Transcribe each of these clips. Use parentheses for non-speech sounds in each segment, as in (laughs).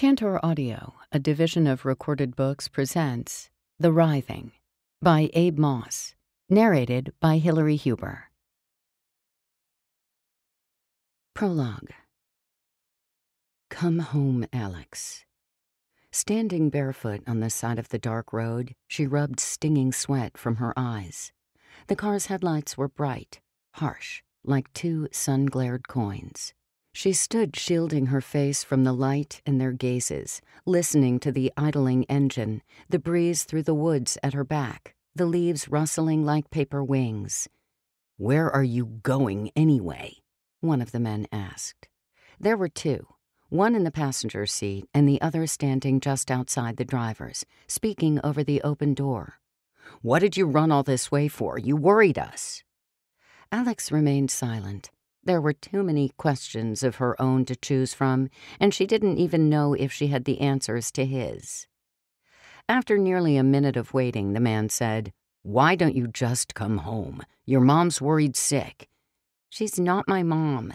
Tantor Audio, a division of recorded books, presents The Writhing by Abe Moss, narrated by Hillary Huber. Prologue Come home, Alex. Standing barefoot on the side of the dark road, she rubbed stinging sweat from her eyes. The car's headlights were bright, harsh, like two sun glared coins. She stood shielding her face from the light and their gazes, listening to the idling engine, the breeze through the woods at her back, the leaves rustling like paper wings. Where are you going anyway? One of the men asked. There were two, one in the passenger seat and the other standing just outside the driver's, speaking over the open door. What did you run all this way for? You worried us. Alex remained silent. There were too many questions of her own to choose from, and she didn't even know if she had the answers to his. After nearly a minute of waiting, the man said, Why don't you just come home? Your mom's worried sick. She's not my mom,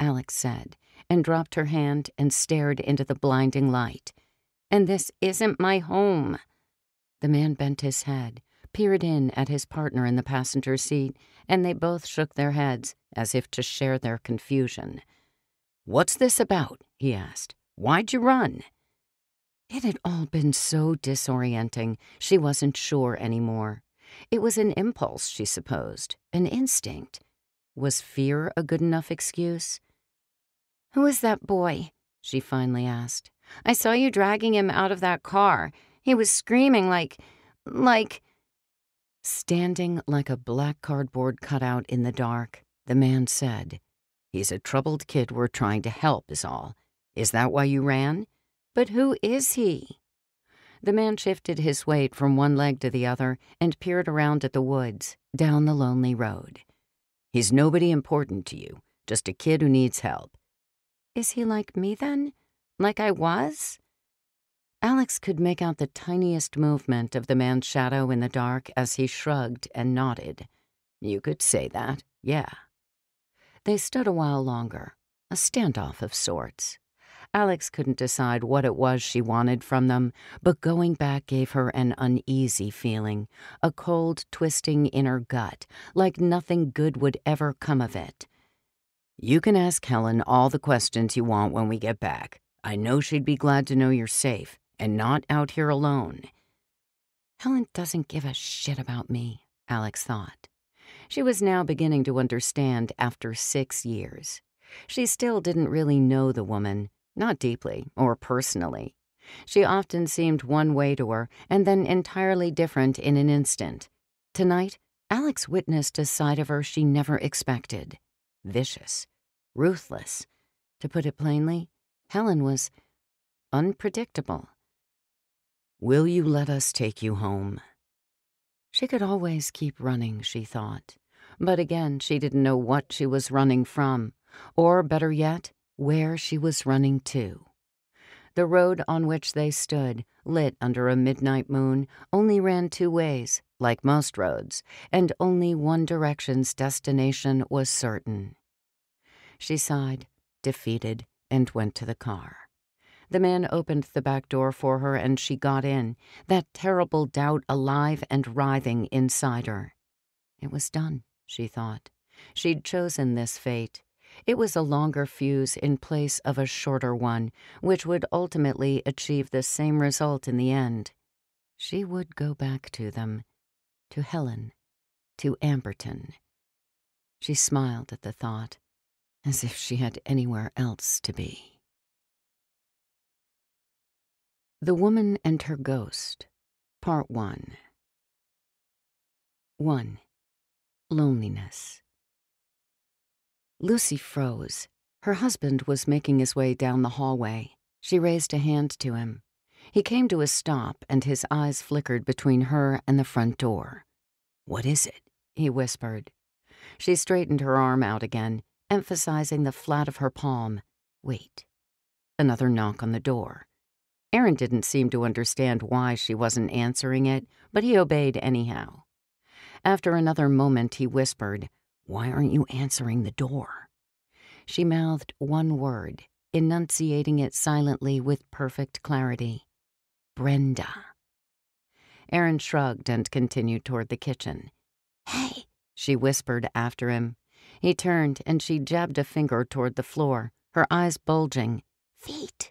Alex said, and dropped her hand and stared into the blinding light. And this isn't my home. The man bent his head, peered in at his partner in the passenger seat, and they both shook their heads as if to share their confusion. What's this about? he asked. Why'd you run? It had all been so disorienting, she wasn't sure anymore. It was an impulse, she supposed, an instinct. Was fear a good enough excuse? Who is that boy? she finally asked. I saw you dragging him out of that car. He was screaming like. like. Standing like a black cardboard cutout in the dark, the man said, He's a troubled kid we're trying to help, is all. Is that why you ran? But who is he? The man shifted his weight from one leg to the other and peered around at the woods, down the lonely road. He's nobody important to you, just a kid who needs help. Is he like me then? Like I was? Alex could make out the tiniest movement of the man's shadow in the dark as he shrugged and nodded. You could say that, yeah. They stood a while longer, a standoff of sorts. Alex couldn't decide what it was she wanted from them, but going back gave her an uneasy feeling, a cold, twisting in her gut, like nothing good would ever come of it. You can ask Helen all the questions you want when we get back. I know she'd be glad to know you're safe and not out here alone. Helen doesn't give a shit about me, Alex thought. She was now beginning to understand after six years. She still didn't really know the woman, not deeply or personally. She often seemed one way to her and then entirely different in an instant. Tonight, Alex witnessed a side of her she never expected vicious, ruthless. To put it plainly, Helen was unpredictable. Will you let us take you home? She could always keep running, she thought. But again, she didn't know what she was running from, or better yet, where she was running to. The road on which they stood, lit under a midnight moon, only ran two ways, like most roads, and only one direction's destination was certain. She sighed, defeated, and went to the car. The man opened the back door for her and she got in, that terrible doubt alive and writhing inside her. It was done, she thought. She'd chosen this fate. It was a longer fuse in place of a shorter one, which would ultimately achieve the same result in the end. She would go back to them, to Helen, to Amberton. She smiled at the thought, as if she had anywhere else to be. The Woman and Her Ghost, Part 1 1. Loneliness. Lucy froze. Her husband was making his way down the hallway. She raised a hand to him. He came to a stop, and his eyes flickered between her and the front door. What is it? he whispered. She straightened her arm out again, emphasizing the flat of her palm. Wait. Another knock on the door. Aaron didn't seem to understand why she wasn't answering it, but he obeyed anyhow. After another moment, he whispered, Why aren't you answering the door? She mouthed one word, enunciating it silently with perfect clarity. Brenda. Aaron shrugged and continued toward the kitchen. Hey, she whispered after him. He turned and she jabbed a finger toward the floor, her eyes bulging. Feet.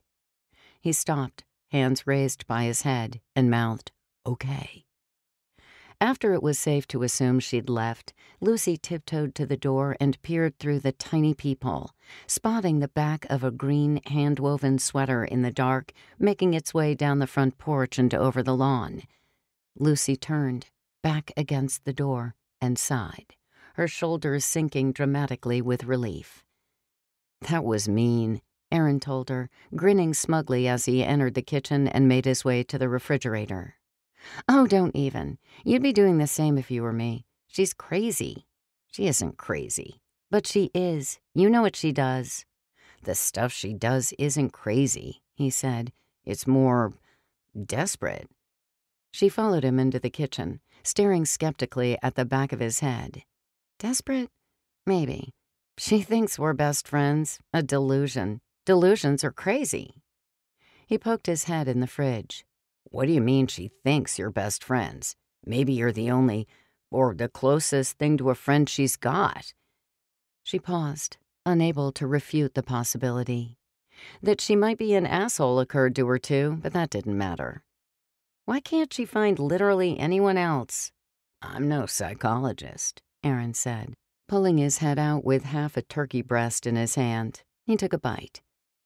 He stopped, hands raised by his head, and mouthed, Okay. After it was safe to assume she'd left, Lucy tiptoed to the door and peered through the tiny peephole, spotting the back of a green hand woven sweater in the dark, making its way down the front porch and over the lawn. Lucy turned, back against the door, and sighed, her shoulders sinking dramatically with relief. That was mean, Aaron told her, grinning smugly as he entered the kitchen and made his way to the refrigerator. Oh, don't even. You'd be doing the same if you were me. She's crazy. She isn't crazy. But she is. You know what she does. The stuff she does isn't crazy, he said. It's more desperate. She followed him into the kitchen, staring skeptically at the back of his head. Desperate? Maybe. She thinks we're best friends. A delusion. Delusions are crazy. He poked his head in the fridge. What do you mean she thinks you're best friends? Maybe you're the only, or the closest thing to a friend she's got. She paused, unable to refute the possibility. That she might be an asshole occurred to her too, but that didn't matter. Why can't she find literally anyone else? I'm no psychologist, Aaron said, pulling his head out with half a turkey breast in his hand. He took a bite.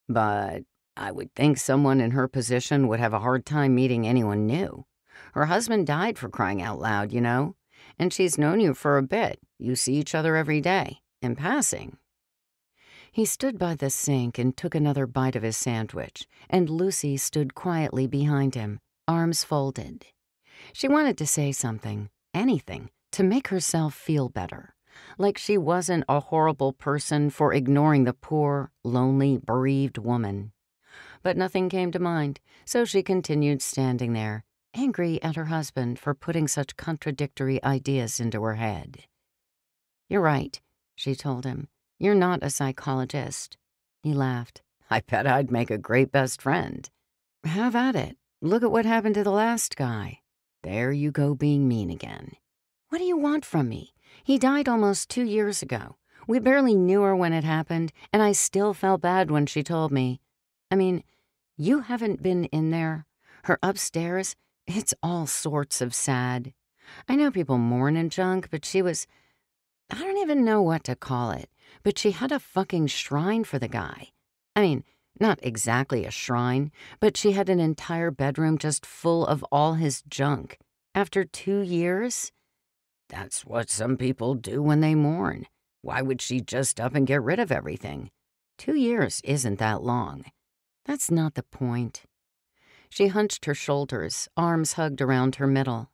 But I would think someone in her position would have a hard time meeting anyone new. Her husband died for crying out loud, you know, and she's known you for a bit. You see each other every day, in passing. He stood by the sink and took another bite of his sandwich, and Lucy stood quietly behind him, arms folded. She wanted to say something, anything, to make herself feel better like she wasn't a horrible person for ignoring the poor, lonely, bereaved woman but nothing came to mind, so she continued standing there, angry at her husband for putting such contradictory ideas into her head. You're right, she told him. You're not a psychologist. He laughed. I bet I'd make a great best friend. Have at it. Look at what happened to the last guy. There you go being mean again. What do you want from me? He died almost two years ago. We barely knew her when it happened, and I still felt bad when she told me. I mean, you haven't been in there? Her upstairs? It's all sorts of sad. I know people mourn and junk, but she was. I don't even know what to call it, but she had a fucking shrine for the guy. I mean, not exactly a shrine, but she had an entire bedroom just full of all his junk. After two years? That's what some people do when they mourn. Why would she just up and get rid of everything? Two years isn't that long. That's not the point. She hunched her shoulders, arms hugged around her middle.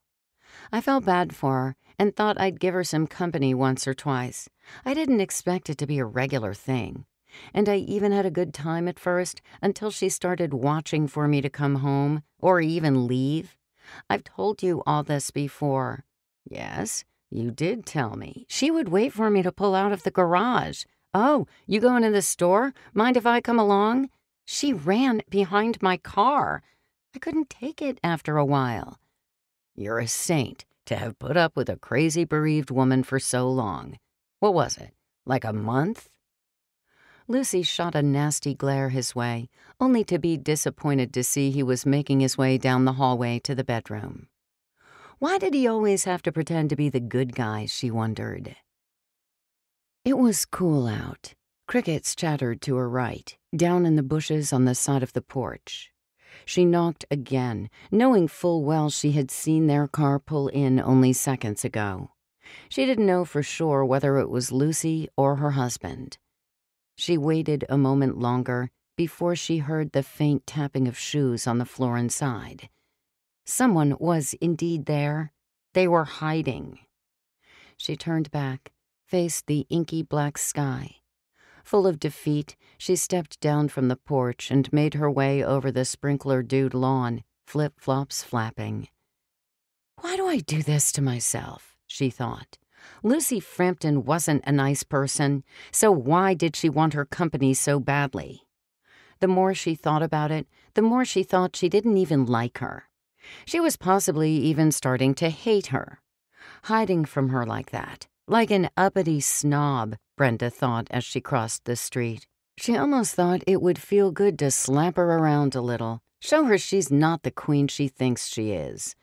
I felt bad for her and thought I'd give her some company once or twice. I didn't expect it to be a regular thing. And I even had a good time at first until she started watching for me to come home or even leave. I've told you all this before. Yes, you did tell me. She would wait for me to pull out of the garage. Oh, you going to the store? Mind if I come along? She ran behind my car. I couldn't take it after a while. You're a saint to have put up with a crazy bereaved woman for so long. What was it, like a month? Lucy shot a nasty glare his way, only to be disappointed to see he was making his way down the hallway to the bedroom. Why did he always have to pretend to be the good guy, she wondered. It was cool out, Crickets chattered to her right, down in the bushes on the side of the porch. She knocked again, knowing full well she had seen their car pull in only seconds ago. She didn't know for sure whether it was Lucy or her husband. She waited a moment longer before she heard the faint tapping of shoes on the floor inside. Someone was indeed there. They were hiding. She turned back, faced the inky black sky. Full of defeat, she stepped down from the porch and made her way over the sprinkler dewed lawn, flip flops flapping. Why do I do this to myself? she thought. Lucy Frampton wasn't a nice person, so why did she want her company so badly? The more she thought about it, the more she thought she didn't even like her. She was possibly even starting to hate her. Hiding from her like that, like an uppity snob, Brenda thought as she crossed the street. She almost thought it would feel good to slap her around a little, show her she's not the queen she thinks she is.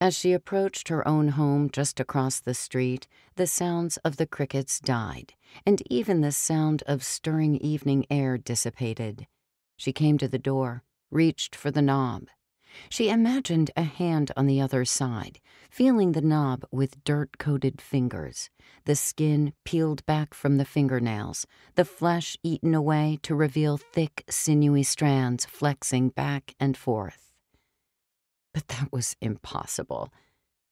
As she approached her own home just across the street, the sounds of the crickets died, and even the sound of stirring evening air dissipated. She came to the door, reached for the knob. She imagined a hand on the other side, feeling the knob with dirt coated fingers, the skin peeled back from the fingernails, the flesh eaten away to reveal thick, sinewy strands flexing back and forth. But that was impossible.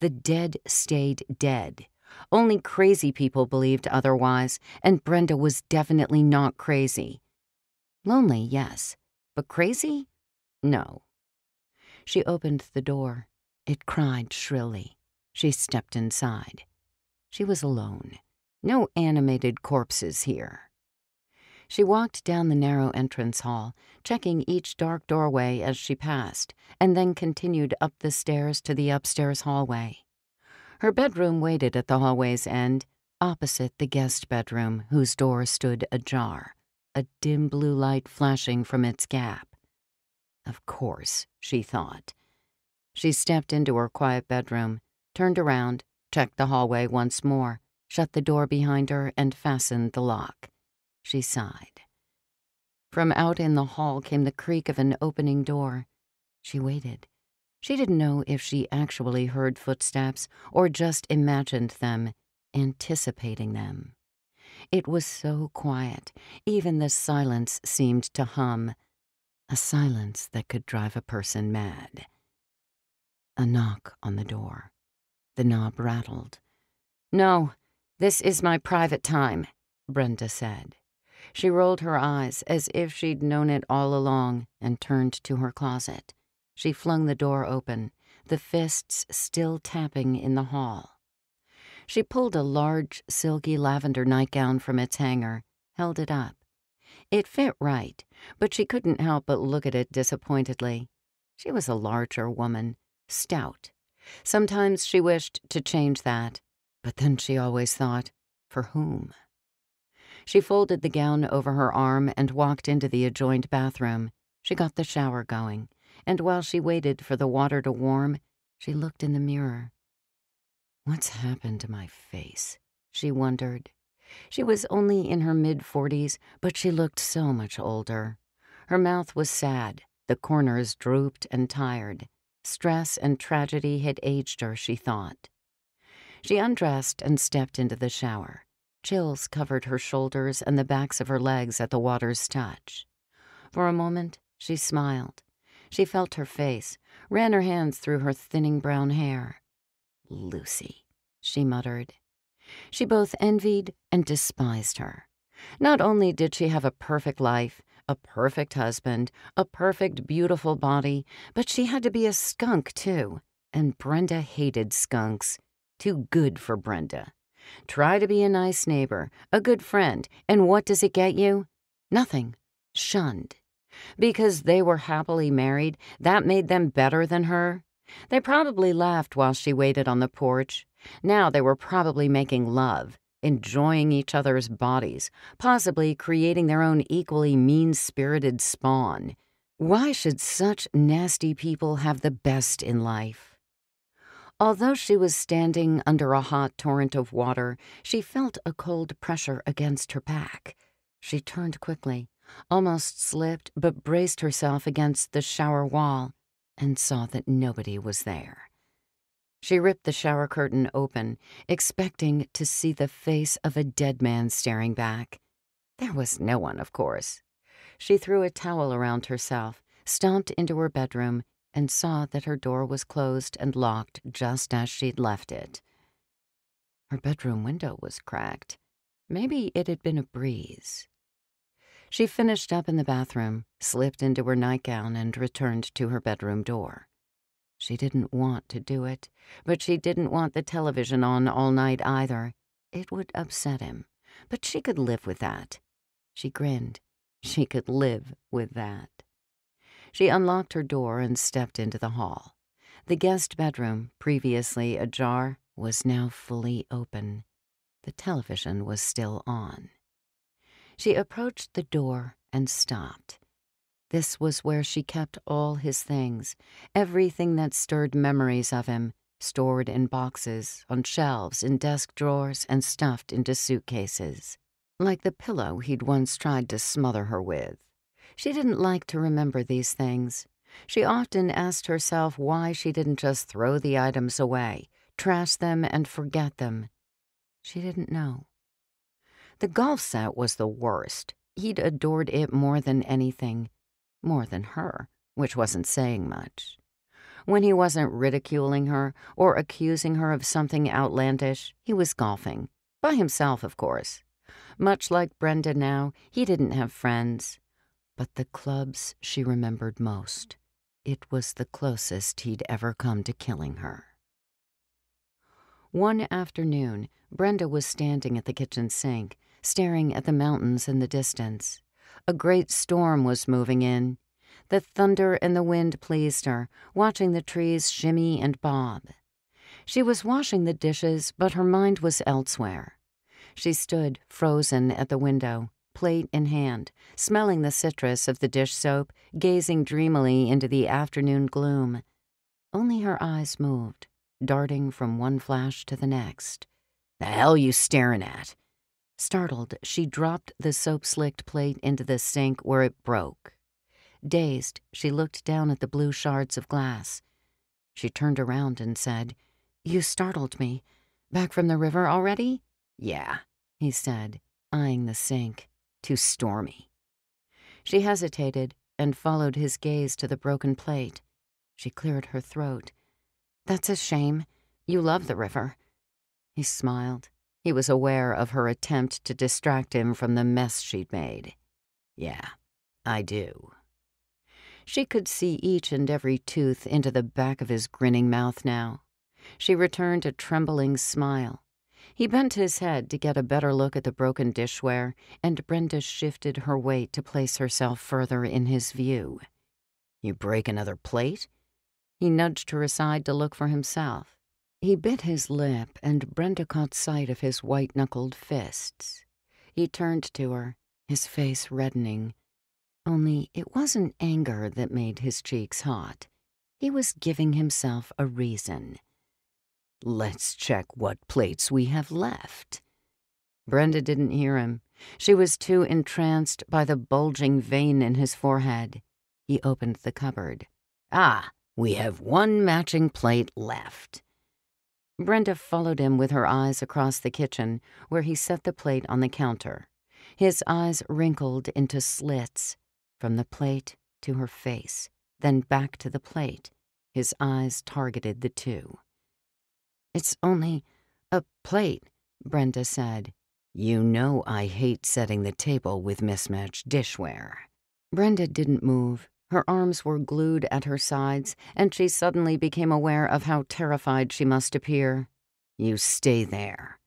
The dead stayed dead. Only crazy people believed otherwise, and Brenda was definitely not crazy. Lonely, yes, but crazy? No. She opened the door. It cried shrilly. She stepped inside. She was alone. No animated corpses here. She walked down the narrow entrance hall, checking each dark doorway as she passed, and then continued up the stairs to the upstairs hallway. Her bedroom waited at the hallway's end, opposite the guest bedroom, whose door stood ajar, a dim blue light flashing from its gap. Of course, she thought. She stepped into her quiet bedroom, turned around, checked the hallway once more, shut the door behind her, and fastened the lock. She sighed. From out in the hall came the creak of an opening door. She waited. She didn't know if she actually heard footsteps or just imagined them, anticipating them. It was so quiet, even the silence seemed to hum a silence that could drive a person mad. A knock on the door. The knob rattled. No, this is my private time, Brenda said. She rolled her eyes as if she'd known it all along and turned to her closet. She flung the door open, the fists still tapping in the hall. She pulled a large, silky lavender nightgown from its hanger, held it up. It fit right, but she couldn't help but look at it disappointedly. She was a larger woman, stout. Sometimes she wished to change that, but then she always thought, for whom? She folded the gown over her arm and walked into the adjoined bathroom. She got the shower going, and while she waited for the water to warm, she looked in the mirror. What's happened to my face? She wondered. She was only in her mid forties, but she looked so much older. Her mouth was sad, the corners drooped and tired. Stress and tragedy had aged her, she thought. She undressed and stepped into the shower. Chills covered her shoulders and the backs of her legs at the water's touch. For a moment, she smiled. She felt her face, ran her hands through her thinning brown hair. Lucy, she muttered. She both envied and despised her. Not only did she have a perfect life, a perfect husband, a perfect, beautiful body, but she had to be a skunk, too. And Brenda hated skunks. Too good for Brenda. Try to be a nice neighbor, a good friend, and what does it get you? Nothing. Shunned. Because they were happily married, that made them better than her. They probably laughed while she waited on the porch. Now they were probably making love, enjoying each other's bodies, possibly creating their own equally mean spirited spawn. Why should such nasty people have the best in life? Although she was standing under a hot torrent of water, she felt a cold pressure against her back. She turned quickly, almost slipped, but braced herself against the shower wall and saw that nobody was there. She ripped the shower curtain open, expecting to see the face of a dead man staring back. There was no one, of course. She threw a towel around herself, stomped into her bedroom, and saw that her door was closed and locked just as she'd left it. Her bedroom window was cracked. Maybe it had been a breeze. She finished up in the bathroom, slipped into her nightgown, and returned to her bedroom door. She didn't want to do it, but she didn't want the television on all night either. It would upset him, but she could live with that. She grinned. She could live with that. She unlocked her door and stepped into the hall. The guest bedroom, previously ajar, was now fully open. The television was still on. She approached the door and stopped. This was where she kept all his things, everything that stirred memories of him, stored in boxes, on shelves, in desk drawers, and stuffed into suitcases. Like the pillow he'd once tried to smother her with. She didn't like to remember these things. She often asked herself why she didn't just throw the items away, trash them, and forget them. She didn't know. The golf set was the worst. He'd adored it more than anything. More than her, which wasn't saying much. When he wasn't ridiculing her or accusing her of something outlandish, he was golfing. By himself, of course. Much like Brenda now, he didn't have friends. But the clubs she remembered most. It was the closest he'd ever come to killing her. One afternoon, Brenda was standing at the kitchen sink, staring at the mountains in the distance. A great storm was moving in. The thunder and the wind pleased her, watching the trees shimmy and bob. She was washing the dishes, but her mind was elsewhere. She stood, frozen, at the window, plate in hand, smelling the citrus of the dish soap, gazing dreamily into the afternoon gloom. Only her eyes moved, darting from one flash to the next. The hell you staring at? Startled, she dropped the soap slicked plate into the sink where it broke. Dazed, she looked down at the blue shards of glass. She turned around and said, You startled me. Back from the river already? Yeah, he said, eyeing the sink. Too stormy. She hesitated and followed his gaze to the broken plate. She cleared her throat. That's a shame. You love the river. He smiled. He was aware of her attempt to distract him from the mess she'd made. Yeah, I do. She could see each and every tooth into the back of his grinning mouth now. She returned a trembling smile. He bent his head to get a better look at the broken dishware, and Brenda shifted her weight to place herself further in his view. You break another plate? He nudged her aside to look for himself. He bit his lip, and Brenda caught sight of his white knuckled fists. He turned to her, his face reddening. Only it wasn't anger that made his cheeks hot. He was giving himself a reason. Let's check what plates we have left. Brenda didn't hear him. She was too entranced by the bulging vein in his forehead. He opened the cupboard. Ah, we have one matching plate left. Brenda followed him with her eyes across the kitchen, where he set the plate on the counter. His eyes wrinkled into slits, from the plate to her face, then back to the plate. His eyes targeted the two. It's only a plate, Brenda said. You know I hate setting the table with mismatched dishware. Brenda didn't move. Her arms were glued at her sides, and she suddenly became aware of how terrified she must appear. You stay there.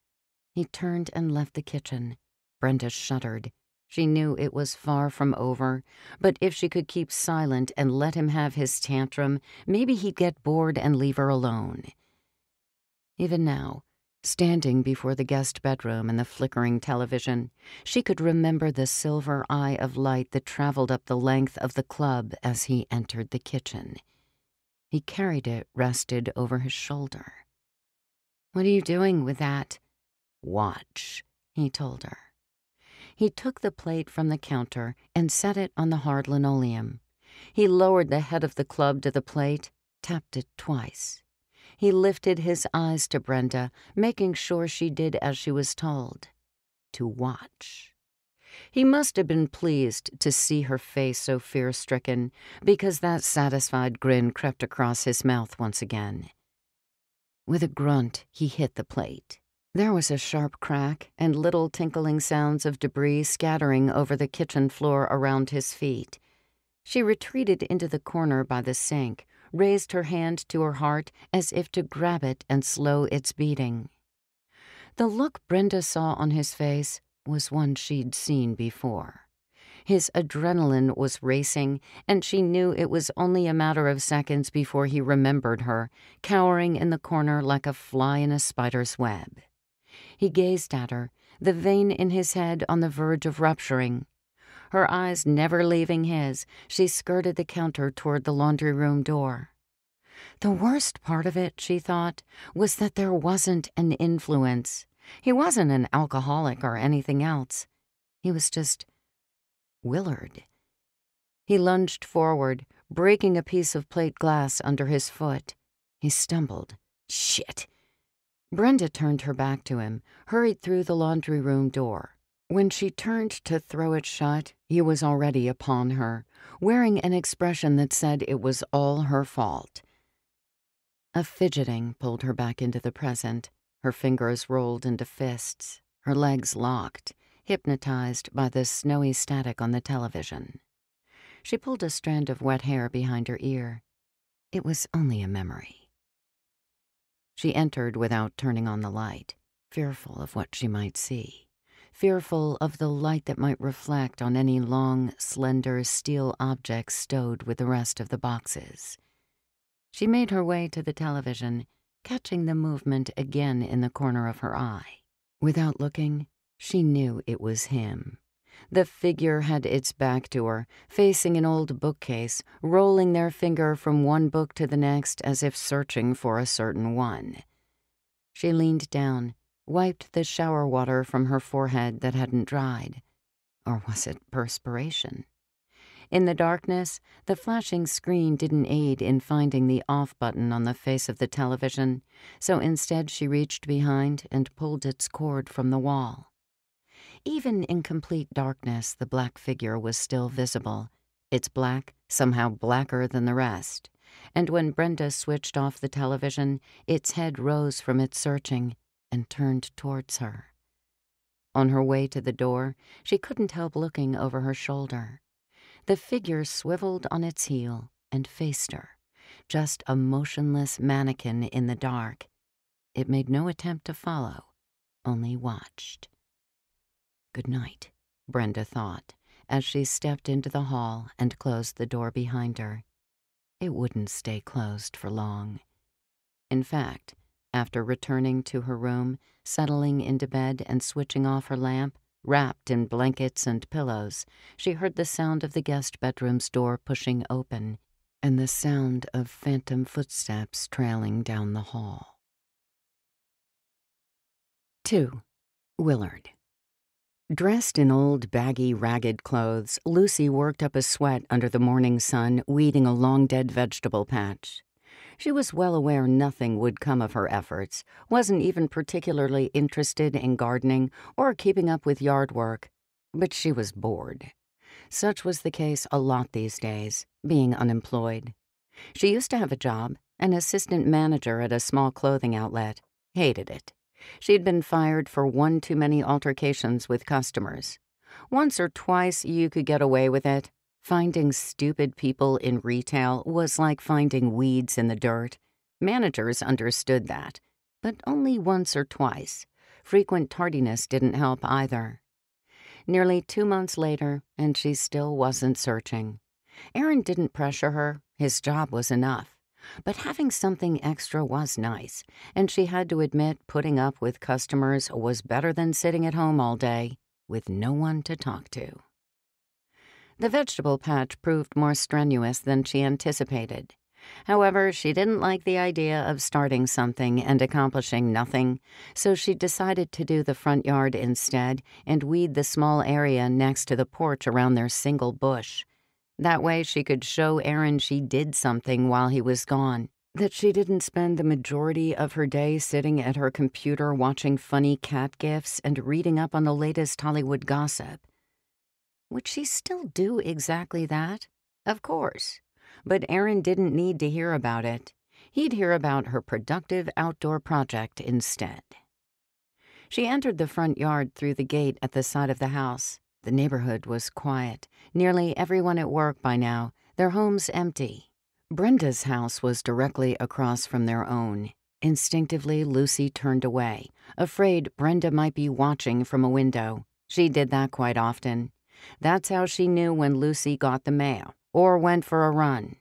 He turned and left the kitchen. Brenda shuddered. She knew it was far from over, but if she could keep silent and let him have his tantrum, maybe he'd get bored and leave her alone. Even now, Standing before the guest bedroom and the flickering television, she could remember the silver eye of light that traveled up the length of the club as he entered the kitchen. He carried it rested over his shoulder. What are you doing with that? Watch, he told her. He took the plate from the counter and set it on the hard linoleum. He lowered the head of the club to the plate, tapped it twice. He lifted his eyes to Brenda, making sure she did as she was told to watch. He must have been pleased to see her face so fear stricken, because that satisfied grin crept across his mouth once again. With a grunt, he hit the plate. There was a sharp crack and little tinkling sounds of debris scattering over the kitchen floor around his feet. She retreated into the corner by the sink, raised her hand to her heart as if to grab it and slow its beating. The look Brenda saw on his face was one she'd seen before. His adrenaline was racing, and she knew it was only a matter of seconds before he remembered her, cowering in the corner like a fly in a spider's web. He gazed at her, the vein in his head on the verge of rupturing. Her eyes never leaving his, she skirted the counter toward the laundry room door. The worst part of it, she thought, was that there wasn't an influence. He wasn't an alcoholic or anything else. He was just Willard. He lunged forward, breaking a piece of plate glass under his foot. He stumbled. Shit! Brenda turned her back to him, hurried through the laundry room door. When she turned to throw it shut, he was already upon her, wearing an expression that said it was all her fault. A fidgeting pulled her back into the present. Her fingers rolled into fists, her legs locked hypnotized by the snowy static on the television. She pulled a strand of wet hair behind her ear. It was only a memory. She entered without turning on the light, fearful of what she might see, fearful of the light that might reflect on any long, slender steel object stowed with the rest of the boxes. She made her way to the television, catching the movement again in the corner of her eye. Without looking, she knew it was him. The figure had its back to her, facing an old bookcase, rolling their finger from one book to the next as if searching for a certain one. She leaned down, wiped the shower water from her forehead that hadn't dried. Or was it perspiration? In the darkness, the flashing screen didn't aid in finding the off button on the face of the television, so instead she reached behind and pulled its cord from the wall. Even in complete darkness, the black figure was still visible. Its black, somehow blacker than the rest. And when Brenda switched off the television, its head rose from its searching and turned towards her. On her way to the door, she couldn't help looking over her shoulder. The figure swiveled on its heel and faced her, just a motionless mannequin in the dark. It made no attempt to follow, only watched. Good night, Brenda thought, as she stepped into the hall and closed the door behind her. It wouldn't stay closed for long. In fact, after returning to her room, settling into bed, and switching off her lamp, wrapped in blankets and pillows, she heard the sound of the guest bedroom's door pushing open and the sound of phantom footsteps trailing down the hall. 2. Willard. Dressed in old, baggy, ragged clothes, Lucy worked up a sweat under the morning sun, weeding a long dead vegetable patch. She was well aware nothing would come of her efforts, wasn't even particularly interested in gardening or keeping up with yard work, but she was bored. Such was the case a lot these days, being unemployed. She used to have a job, an assistant manager at a small clothing outlet, hated it. She'd been fired for one too many altercations with customers. Once or twice you could get away with it. Finding stupid people in retail was like finding weeds in the dirt. Managers understood that, but only once or twice. Frequent tardiness didn't help either. Nearly two months later, and she still wasn't searching. Aaron didn't pressure her, his job was enough. But having something extra was nice, and she had to admit putting up with customers was better than sitting at home all day with no one to talk to. The vegetable patch proved more strenuous than she anticipated. However, she didn't like the idea of starting something and accomplishing nothing, so she decided to do the front yard instead and weed the small area next to the porch around their single bush. That way she could show Aaron she did something while he was gone, that she didn't spend the majority of her day sitting at her computer watching funny cat gifs and reading up on the latest Hollywood gossip. Would she still do exactly that? Of course. But Aaron didn't need to hear about it. He'd hear about her productive outdoor project instead. She entered the front yard through the gate at the side of the house. The neighborhood was quiet, nearly everyone at work by now, their homes empty. Brenda's house was directly across from their own. Instinctively, Lucy turned away, afraid Brenda might be watching from a window. She did that quite often. That's how she knew when Lucy got the mail or went for a run.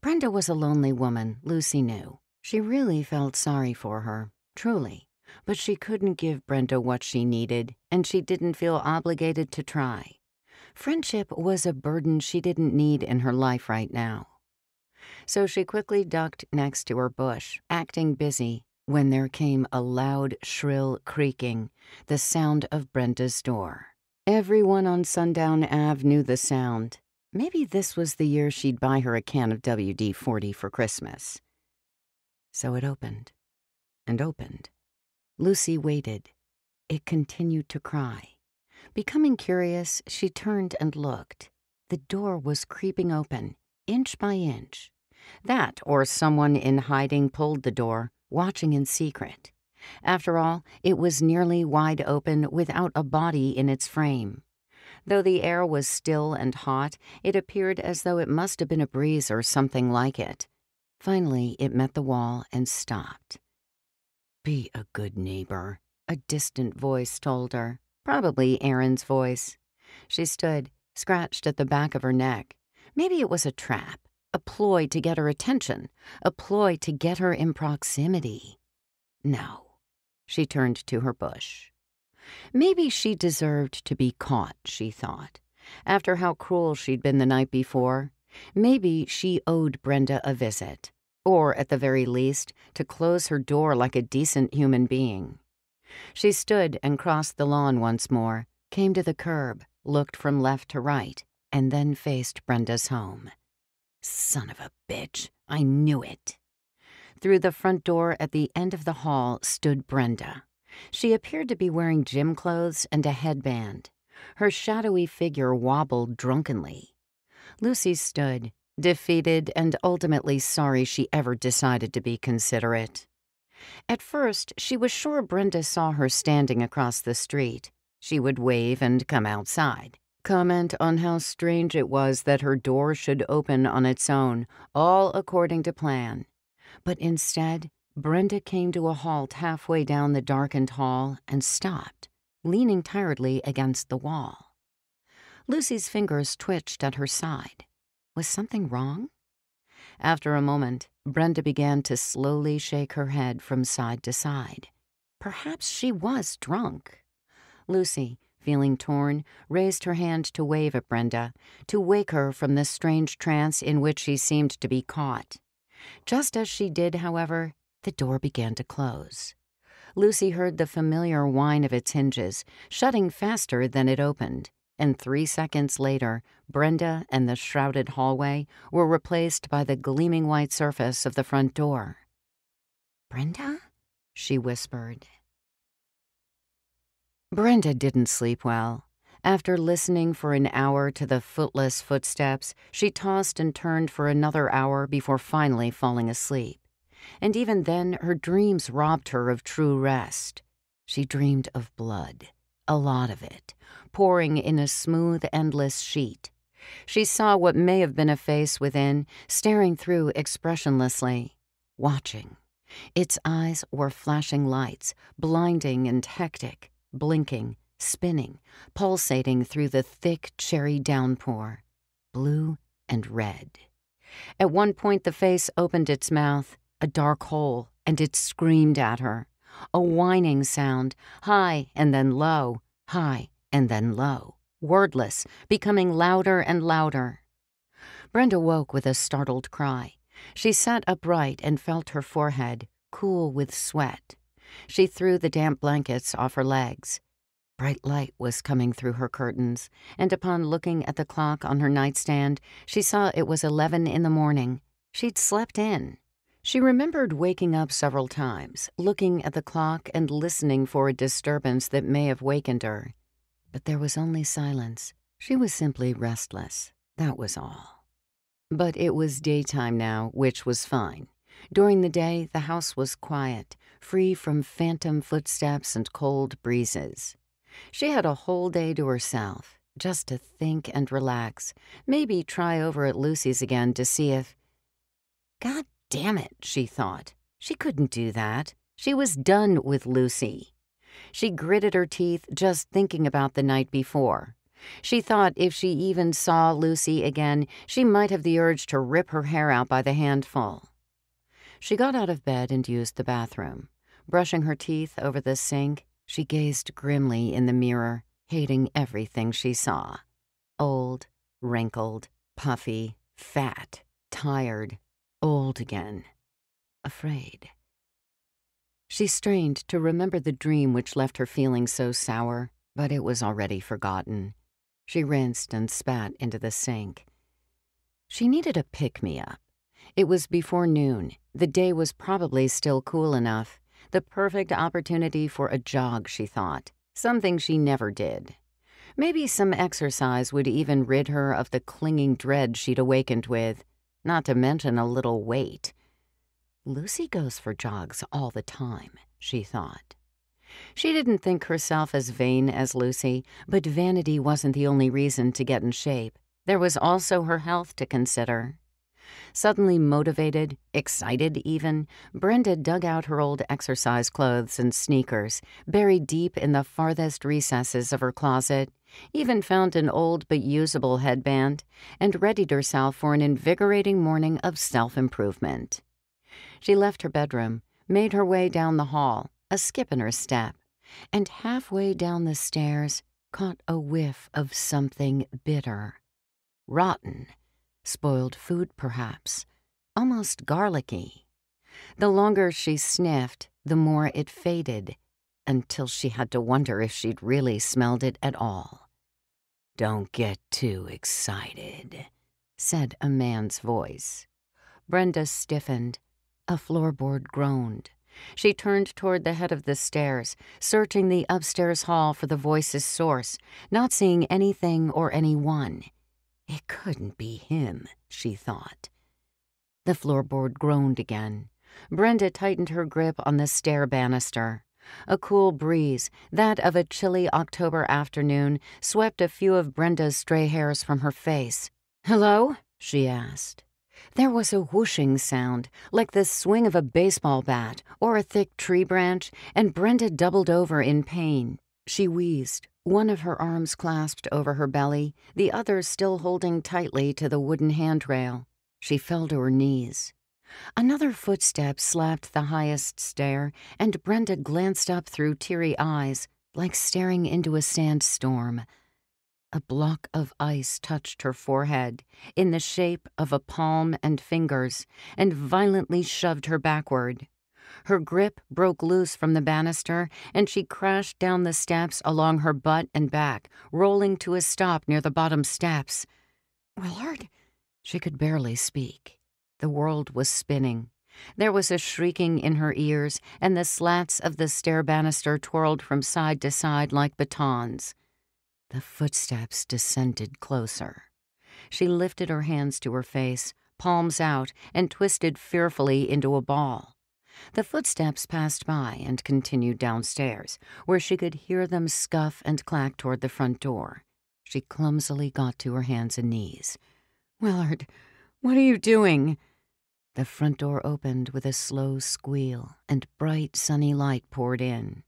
Brenda was a lonely woman, Lucy knew. She really felt sorry for her, truly, but she couldn't give Brenda what she needed, and she didn't feel obligated to try. Friendship was a burden she didn't need in her life right now. So she quickly ducked next to her bush, acting busy, when there came a loud, shrill creaking, the sound of Brenda's door. Everyone on Sundown Ave knew the sound. Maybe this was the year she'd buy her a can of WD 40 for Christmas. So it opened and opened. Lucy waited. It continued to cry. Becoming curious, she turned and looked. The door was creeping open, inch by inch. That, or someone in hiding pulled the door, watching in secret. After all, it was nearly wide open without a body in its frame. Though the air was still and hot, it appeared as though it must have been a breeze or something like it. Finally, it met the wall and stopped. Be a good neighbor, a distant voice told her, probably Aaron's voice. She stood, scratched at the back of her neck. Maybe it was a trap, a ploy to get her attention, a ploy to get her in proximity. No. She turned to her bush. Maybe she deserved to be caught, she thought. After how cruel she'd been the night before, maybe she owed Brenda a visit, or at the very least, to close her door like a decent human being. She stood and crossed the lawn once more, came to the curb, looked from left to right, and then faced Brenda's home. Son of a bitch, I knew it. Through the front door at the end of the hall stood Brenda. She appeared to be wearing gym clothes and a headband. Her shadowy figure wobbled drunkenly. Lucy stood, defeated and ultimately sorry she ever decided to be considerate. At first, she was sure Brenda saw her standing across the street. She would wave and come outside, comment on how strange it was that her door should open on its own, all according to plan. But instead, Brenda came to a halt halfway down the darkened hall and stopped, leaning tiredly against the wall. Lucy's fingers twitched at her side. Was something wrong? After a moment, Brenda began to slowly shake her head from side to side. Perhaps she was drunk. Lucy, feeling torn, raised her hand to wave at Brenda, to wake her from the strange trance in which she seemed to be caught. Just as she did, however, the door began to close. Lucy heard the familiar whine of its hinges, shutting faster than it opened, and three seconds later, Brenda and the shrouded hallway were replaced by the gleaming white surface of the front door. Brenda? she whispered. Brenda didn't sleep well. After listening for an hour to the footless footsteps, she tossed and turned for another hour before finally falling asleep. And even then, her dreams robbed her of true rest. She dreamed of blood, a lot of it, pouring in a smooth, endless sheet. She saw what may have been a face within, staring through expressionlessly, watching. Its eyes were flashing lights, blinding and hectic, blinking, spinning, pulsating through the thick cherry downpour, blue and red. At one point, the face opened its mouth, a dark hole, and it screamed at her. A whining sound, high and then low, high and then low, wordless, becoming louder and louder. Brenda woke with a startled cry. She sat upright and felt her forehead, cool with sweat. She threw the damp blankets off her legs. Bright light was coming through her curtains, and upon looking at the clock on her nightstand, she saw it was eleven in the morning. She'd slept in. She remembered waking up several times, looking at the clock and listening for a disturbance that may have wakened her. But there was only silence. She was simply restless. That was all. But it was daytime now, which was fine. During the day, the house was quiet, free from phantom footsteps and cold breezes. She had a whole day to herself, just to think and relax, maybe try over at Lucy's again to see if. God damn it, she thought. She couldn't do that. She was done with Lucy. She gritted her teeth just thinking about the night before. She thought if she even saw Lucy again, she might have the urge to rip her hair out by the handful. She got out of bed and used the bathroom. Brushing her teeth over the sink, she gazed grimly in the mirror, hating everything she saw. Old, wrinkled, puffy, fat, tired, old again, afraid. She strained to remember the dream which left her feeling so sour, but it was already forgotten. She rinsed and spat into the sink. She needed a pick me up. It was before noon. The day was probably still cool enough. The perfect opportunity for a jog, she thought. Something she never did. Maybe some exercise would even rid her of the clinging dread she'd awakened with, not to mention a little weight. Lucy goes for jogs all the time, she thought. She didn't think herself as vain as Lucy, but vanity wasn't the only reason to get in shape. There was also her health to consider. Suddenly motivated, excited even, Brenda dug out her old exercise clothes and sneakers, buried deep in the farthest recesses of her closet, even found an old but usable headband, and readied herself for an invigorating morning of self improvement. She left her bedroom, made her way down the hall, a skip in her step, and halfway down the stairs caught a whiff of something bitter. Rotten. Spoiled food, perhaps. Almost garlicky. The longer she sniffed, the more it faded, until she had to wonder if she'd really smelled it at all. Don't get too excited, said a man's voice. Brenda stiffened. A floorboard groaned. She turned toward the head of the stairs, searching the upstairs hall for the voice's source, not seeing anything or anyone. It couldn't be him, she thought. The floorboard groaned again. Brenda tightened her grip on the stair banister. A cool breeze, that of a chilly October afternoon, swept a few of Brenda's stray hairs from her face. Hello? she asked. There was a whooshing sound, like the swing of a baseball bat or a thick tree branch, and Brenda doubled over in pain. She wheezed, one of her arms clasped over her belly, the other still holding tightly to the wooden handrail. She fell to her knees. Another footstep slapped the highest stair, and Brenda glanced up through teary eyes, like staring into a sandstorm. A block of ice touched her forehead, in the shape of a palm and fingers, and violently shoved her backward. Her grip broke loose from the banister, and she crashed down the steps along her butt and back, rolling to a stop near the bottom steps. Willard? She could barely speak. The world was spinning. There was a shrieking in her ears, and the slats of the stair banister twirled from side to side like batons. The footsteps descended closer. She lifted her hands to her face, palms out, and twisted fearfully into a ball. The footsteps passed by and continued downstairs, where she could hear them scuff and clack toward the front door. She clumsily got to her hands and knees. Willard, what are you doing? The front door opened with a slow squeal, and bright, sunny light poured in.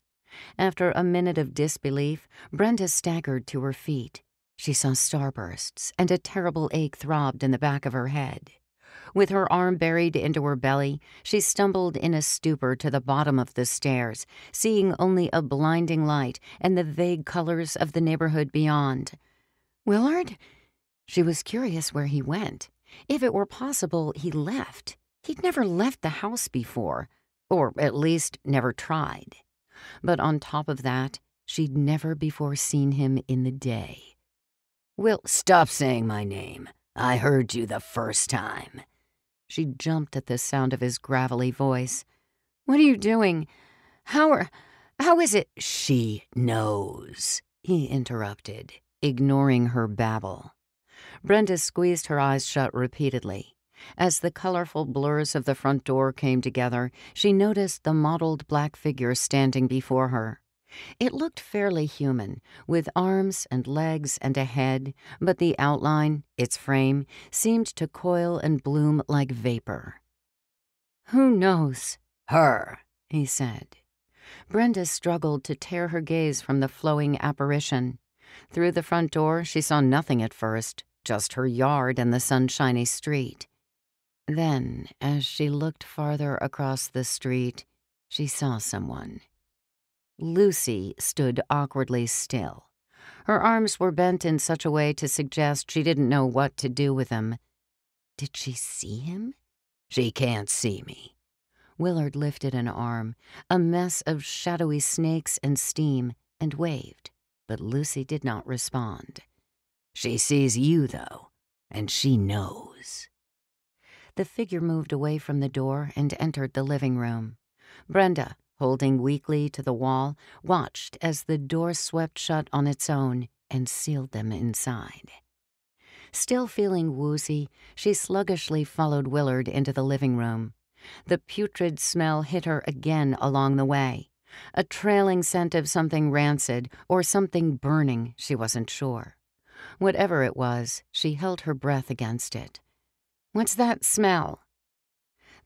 After a minute of disbelief, Brenda staggered to her feet. She saw starbursts, and a terrible ache throbbed in the back of her head. With her arm buried into her belly, she stumbled in a stupor to the bottom of the stairs, seeing only a blinding light and the vague colors of the neighborhood beyond. Willard? She was curious where he went. If it were possible, he left. He'd never left the house before, or at least never tried. But on top of that, she'd never before seen him in the day. Will, stop saying my name. I heard you the first time. She jumped at the sound of his gravelly voice. What are you doing? How are. How is it? She knows, he interrupted, ignoring her babble. Brenda squeezed her eyes shut repeatedly. As the colorful blurs of the front door came together, she noticed the mottled black figure standing before her. It looked fairly human, with arms and legs and a head, but the outline, its frame, seemed to coil and bloom like vapor. Who knows? Her, he said. Brenda struggled to tear her gaze from the flowing apparition. Through the front door, she saw nothing at first, just her yard and the sunshiny street. Then, as she looked farther across the street, she saw someone. Lucy stood awkwardly still. Her arms were bent in such a way to suggest she didn't know what to do with them. Did she see him? She can't see me. Willard lifted an arm, a mess of shadowy snakes and steam, and waved, but Lucy did not respond. She sees you, though, and she knows. The figure moved away from the door and entered the living room. Brenda, holding weakly to the wall, watched as the door swept shut on its own and sealed them inside. Still feeling woozy, she sluggishly followed Willard into the living room. The putrid smell hit her again along the way. A trailing scent of something rancid or something burning, she wasn't sure. Whatever it was, she held her breath against it. What's that smell?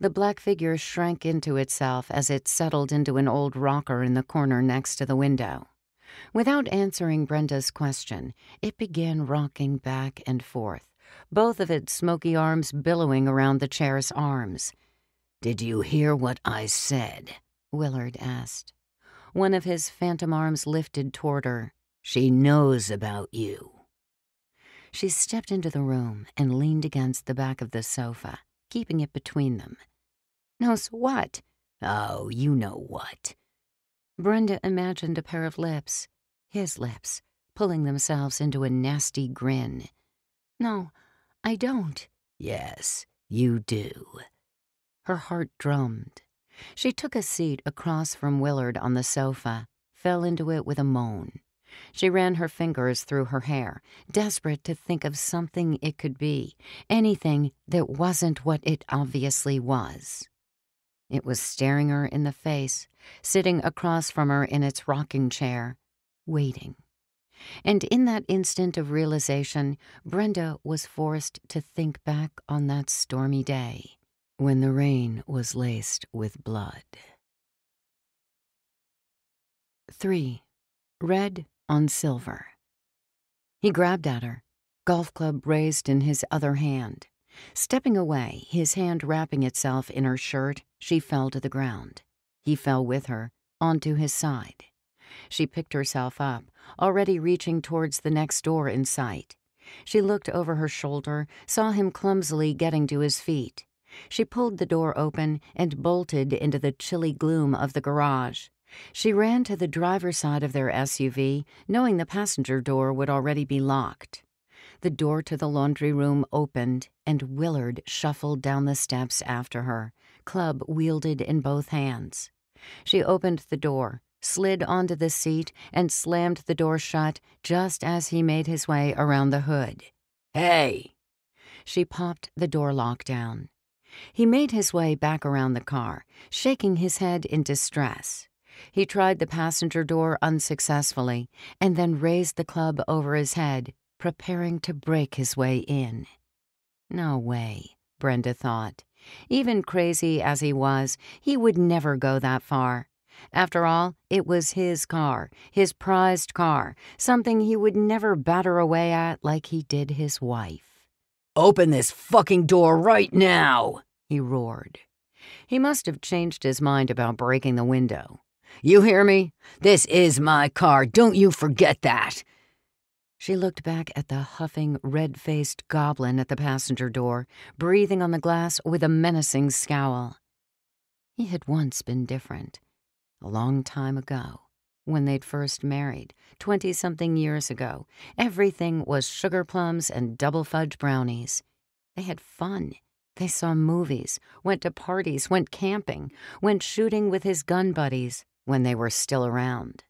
The black figure shrank into itself as it settled into an old rocker in the corner next to the window. Without answering Brenda's question, it began rocking back and forth, both of its smoky arms billowing around the chair's arms. Did you hear what I said? Willard asked. One of his phantom arms lifted toward her. She knows about you. She stepped into the room and leaned against the back of the sofa, keeping it between them. Knows what? Oh, you know what. Brenda imagined a pair of lips, his lips, pulling themselves into a nasty grin. No, I don't. Yes, you do. Her heart drummed. She took a seat across from Willard on the sofa, fell into it with a moan. She ran her fingers through her hair, desperate to think of something it could be, anything that wasn't what it obviously was. It was staring her in the face, sitting across from her in its rocking chair, waiting. And in that instant of realization, Brenda was forced to think back on that stormy day when the rain was laced with blood. 3. Red on silver. He grabbed at her, golf club raised in his other hand. Stepping away, his hand wrapping itself in her shirt, she fell to the ground. He fell with her, onto his side. She picked herself up, already reaching towards the next door in sight. She looked over her shoulder, saw him clumsily getting to his feet. She pulled the door open and bolted into the chilly gloom of the garage. She ran to the driver's side of their SUV, knowing the passenger door would already be locked. The door to the laundry room opened, and Willard shuffled down the steps after her, club wielded in both hands. She opened the door, slid onto the seat, and slammed the door shut just as he made his way around the hood. Hey! She popped the door lock down. He made his way back around the car, shaking his head in distress. He tried the passenger door unsuccessfully and then raised the club over his head, preparing to break his way in. No way, Brenda thought. Even crazy as he was, he would never go that far. After all, it was his car, his prized car, something he would never batter away at like he did his wife. Open this fucking door right now, he roared. He must have changed his mind about breaking the window. You hear me? This is my car. Don't you forget that. She looked back at the huffing, red faced goblin at the passenger door, breathing on the glass with a menacing scowl. He had once been different. A long time ago, when they'd first married, twenty something years ago, everything was sugar plums and double fudge brownies. They had fun. They saw movies, went to parties, went camping, went shooting with his gun buddies, when they were still around.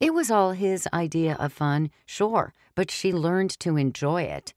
It was all his idea of fun, sure, but she learned to enjoy it.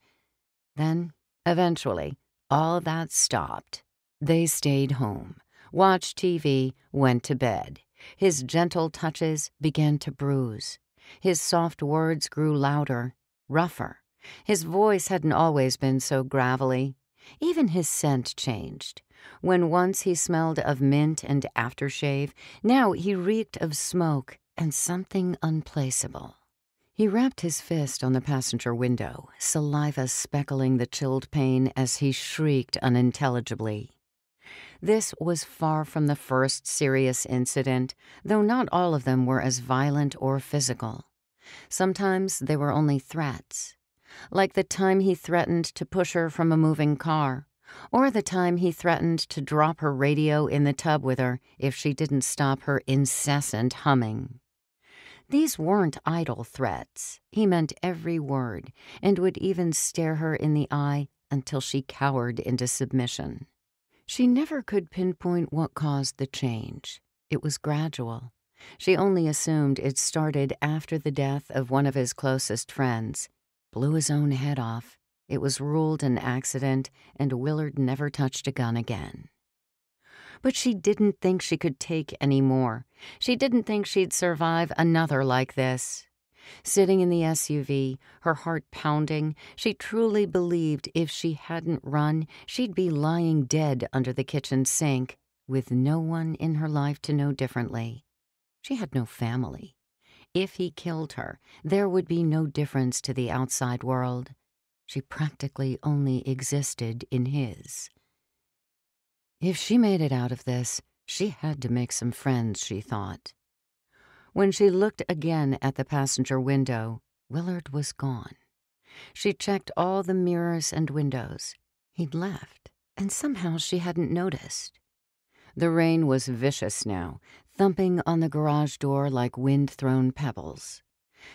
Then, eventually, all that stopped. They stayed home, watched TV, went to bed. His gentle touches began to bruise. His soft words grew louder, rougher. His voice hadn't always been so gravelly. Even his scent changed. When once he smelled of mint and aftershave, now he reeked of smoke and something unplaceable. He rapped his fist on the passenger window, saliva speckling the chilled pane as he shrieked unintelligibly. This was far from the first serious incident, though not all of them were as violent or physical. Sometimes they were only threats, like the time he threatened to push her from a moving car, or the time he threatened to drop her radio in the tub with her if she didn't stop her incessant humming. These weren't idle threats. He meant every word, and would even stare her in the eye until she cowered into submission. She never could pinpoint what caused the change. It was gradual. She only assumed it started after the death of one of his closest friends. Blew his own head off. It was ruled an accident, and Willard never touched a gun again. But she didn't think she could take any more. She didn't think she'd survive another like this. Sitting in the SUV, her heart pounding, she truly believed if she hadn't run, she'd be lying dead under the kitchen sink, with no one in her life to know differently. She had no family. If he killed her, there would be no difference to the outside world. She practically only existed in his. If she made it out of this, she had to make some friends, she thought. When she looked again at the passenger window, Willard was gone. She checked all the mirrors and windows. He'd left, and somehow she hadn't noticed. The rain was vicious now, thumping on the garage door like wind thrown pebbles.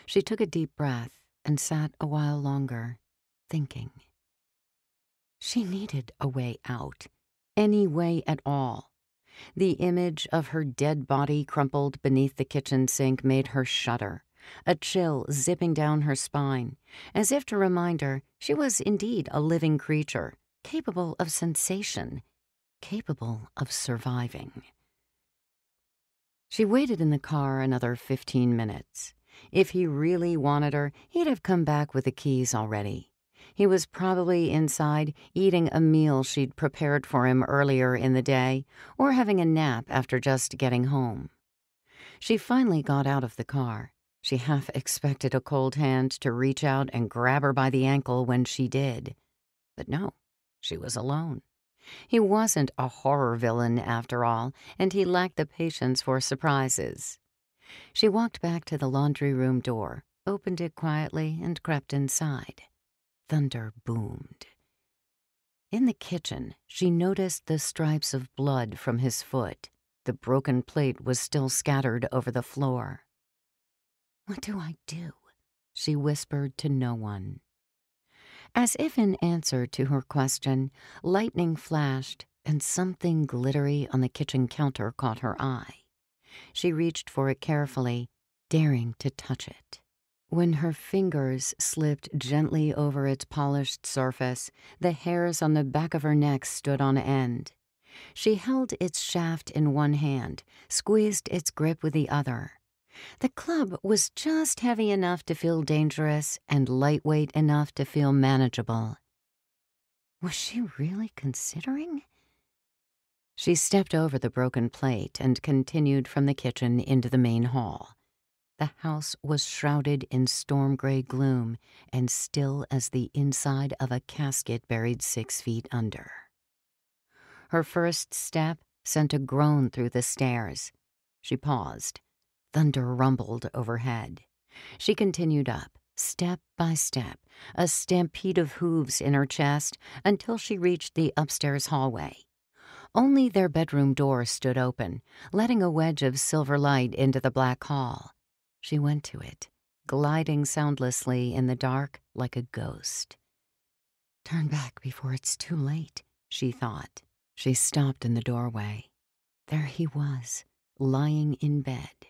She took a deep breath and sat a while longer, thinking. She needed a way out, any way at all. The image of her dead body crumpled beneath the kitchen sink made her shudder, a chill zipping down her spine, as if to remind her she was indeed a living creature, capable of sensation, capable of surviving. She waited in the car another fifteen minutes. If he really wanted her, he'd have come back with the keys already. He was probably inside eating a meal she'd prepared for him earlier in the day or having a nap after just getting home. She finally got out of the car. She half expected a cold hand to reach out and grab her by the ankle when she did. But no, she was alone. He wasn't a horror villain, after all, and he lacked the patience for surprises. She walked back to the laundry room door, opened it quietly, and crept inside. Thunder boomed. In the kitchen, she noticed the stripes of blood from his foot. The broken plate was still scattered over the floor. What do I do? She whispered to no one. As if in answer to her question, lightning flashed and something glittery on the kitchen counter caught her eye. She reached for it carefully, daring to touch it. When her fingers slipped gently over its polished surface, the hairs on the back of her neck stood on end. She held its shaft in one hand, squeezed its grip with the other. The club was just heavy enough to feel dangerous and lightweight enough to feel manageable. Was she really considering? She stepped over the broken plate and continued from the kitchen into the main hall. The house was shrouded in storm gray gloom and still as the inside of a casket buried six feet under. Her first step sent a groan through the stairs. She paused. Thunder rumbled overhead. She continued up, step by step, a stampede of hooves in her chest until she reached the upstairs hallway. Only their bedroom door stood open, letting a wedge of silver light into the black hall. She went to it, gliding soundlessly in the dark like a ghost. Turn back before it's too late, she thought. She stopped in the doorway. There he was, lying in bed.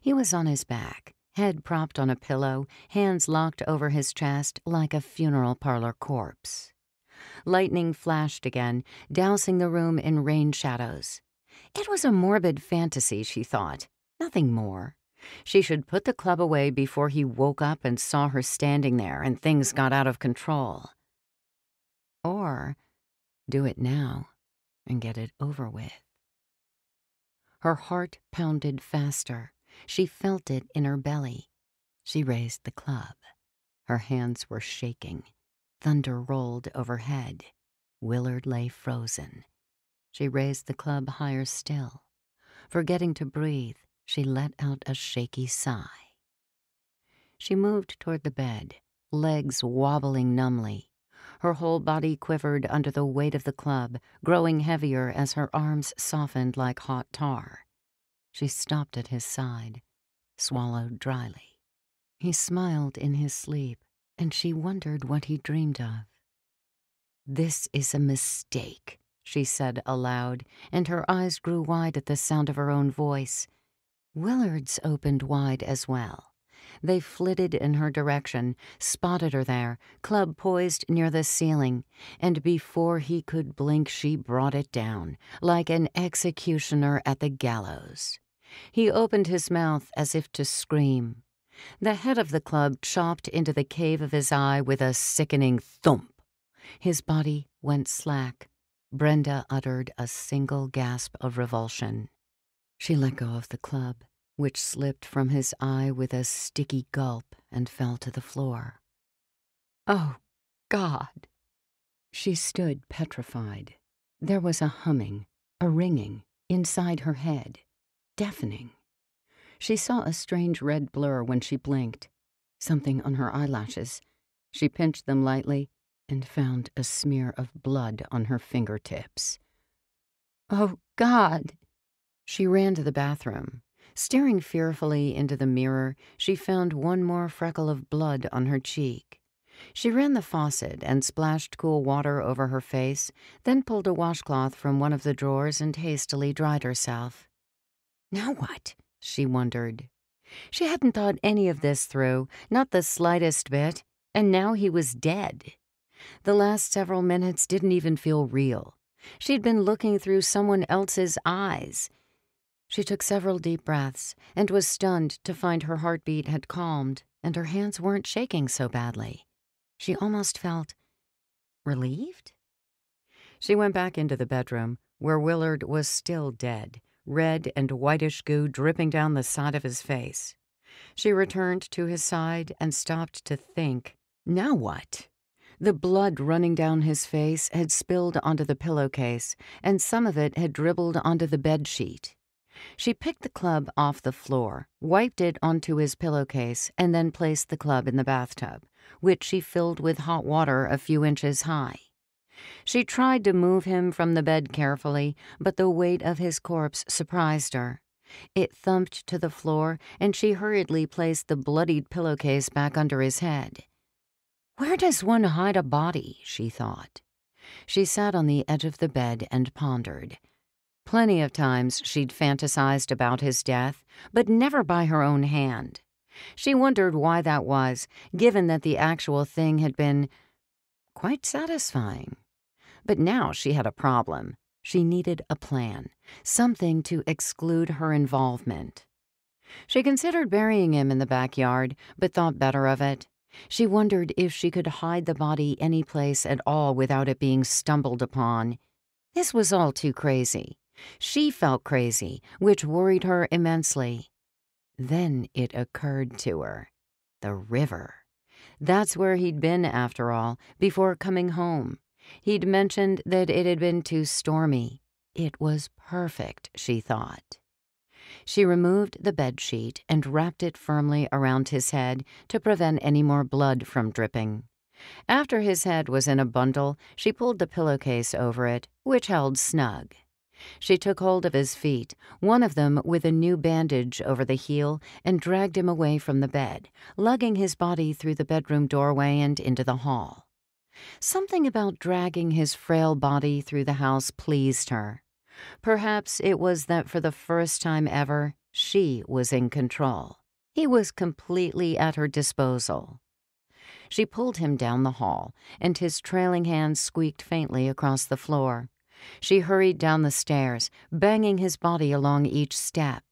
He was on his back, head propped on a pillow, hands locked over his chest like a funeral parlor corpse. Lightning flashed again, dousing the room in rain shadows. It was a morbid fantasy, she thought, nothing more. She should put the club away before he woke up and saw her standing there and things got out of control. Or do it now and get it over with. Her heart pounded faster. She felt it in her belly. She raised the club. Her hands were shaking. Thunder rolled overhead. Willard lay frozen. She raised the club higher still. Forgetting to breathe, she let out a shaky sigh. She moved toward the bed, legs wobbling numbly. Her whole body quivered under the weight of the club, growing heavier as her arms softened like hot tar. She stopped at his side, swallowed dryly. He smiled in his sleep, and she wondered what he dreamed of. This is a mistake, she said aloud, and her eyes grew wide at the sound of her own voice. Willard's opened wide as well. They flitted in her direction, spotted her there, club poised near the ceiling, and before he could blink, she brought it down, like an executioner at the gallows. He opened his mouth as if to scream. The head of the club chopped into the cave of his eye with a sickening thump. His body went slack. Brenda uttered a single gasp of revulsion. She let go of the club, which slipped from his eye with a sticky gulp and fell to the floor. Oh, God! She stood petrified. There was a humming, a ringing, inside her head, deafening. She saw a strange red blur when she blinked, something on her eyelashes. She pinched them lightly and found a smear of blood on her fingertips. Oh, God! She ran to the bathroom. Staring fearfully into the mirror, she found one more freckle of blood on her cheek. She ran the faucet and splashed cool water over her face, then pulled a washcloth from one of the drawers and hastily dried herself. Now what? she wondered. She hadn't thought any of this through, not the slightest bit, and now he was dead. The last several minutes didn't even feel real. She'd been looking through someone else's eyes. She took several deep breaths and was stunned to find her heartbeat had calmed and her hands weren't shaking so badly. She almost felt relieved. She went back into the bedroom, where Willard was still dead, red and whitish goo dripping down the side of his face. She returned to his side and stopped to think. Now what? The blood running down his face had spilled onto the pillowcase, and some of it had dribbled onto the bed sheet. She picked the club off the floor, wiped it onto his pillowcase, and then placed the club in the bathtub, which she filled with hot water a few inches high. She tried to move him from the bed carefully, but the weight of his corpse surprised her. It thumped to the floor, and she hurriedly placed the bloodied pillowcase back under his head. Where does one hide a body? she thought. She sat on the edge of the bed and pondered. Plenty of times she'd fantasized about his death, but never by her own hand. She wondered why that was, given that the actual thing had been quite satisfying. But now she had a problem. She needed a plan, something to exclude her involvement. She considered burying him in the backyard, but thought better of it. She wondered if she could hide the body any place at all without it being stumbled upon. This was all too crazy. She felt crazy, which worried her immensely. Then it occurred to her the river. That's where he'd been, after all, before coming home. He'd mentioned that it had been too stormy. It was perfect, she thought. She removed the bed sheet and wrapped it firmly around his head to prevent any more blood from dripping. After his head was in a bundle, she pulled the pillowcase over it, which held snug. She took hold of his feet, one of them with a new bandage over the heel, and dragged him away from the bed, lugging his body through the bedroom doorway and into the hall. Something about dragging his frail body through the house pleased her. Perhaps it was that for the first time ever, she was in control. He was completely at her disposal. She pulled him down the hall, and his trailing hands squeaked faintly across the floor. She hurried down the stairs, banging his body along each step.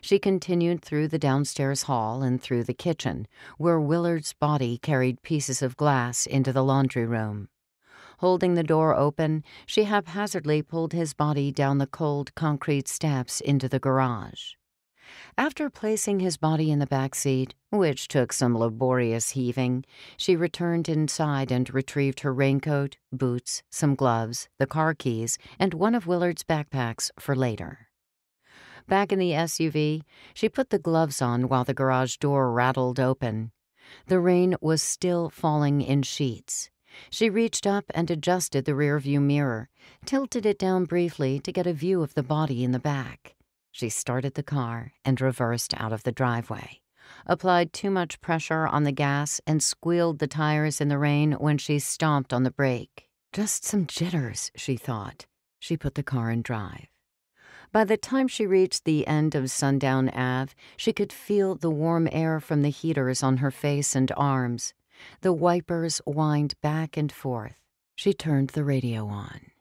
She continued through the downstairs hall and through the kitchen, where Willard's body carried pieces of glass into the laundry room. Holding the door open, she haphazardly pulled his body down the cold concrete steps into the garage. After placing his body in the back seat, which took some laborious heaving, she returned inside and retrieved her raincoat, boots, some gloves, the car keys, and one of Willard's backpacks for later. Back in the SUV, she put the gloves on while the garage door rattled open. The rain was still falling in sheets. She reached up and adjusted the rearview mirror, tilted it down briefly to get a view of the body in the back. She started the car and reversed out of the driveway, applied too much pressure on the gas, and squealed the tires in the rain when she stomped on the brake. Just some jitters, she thought. She put the car in drive. By the time she reached the end of Sundown Ave, she could feel the warm air from the heaters on her face and arms. The wipers whined back and forth. She turned the radio on.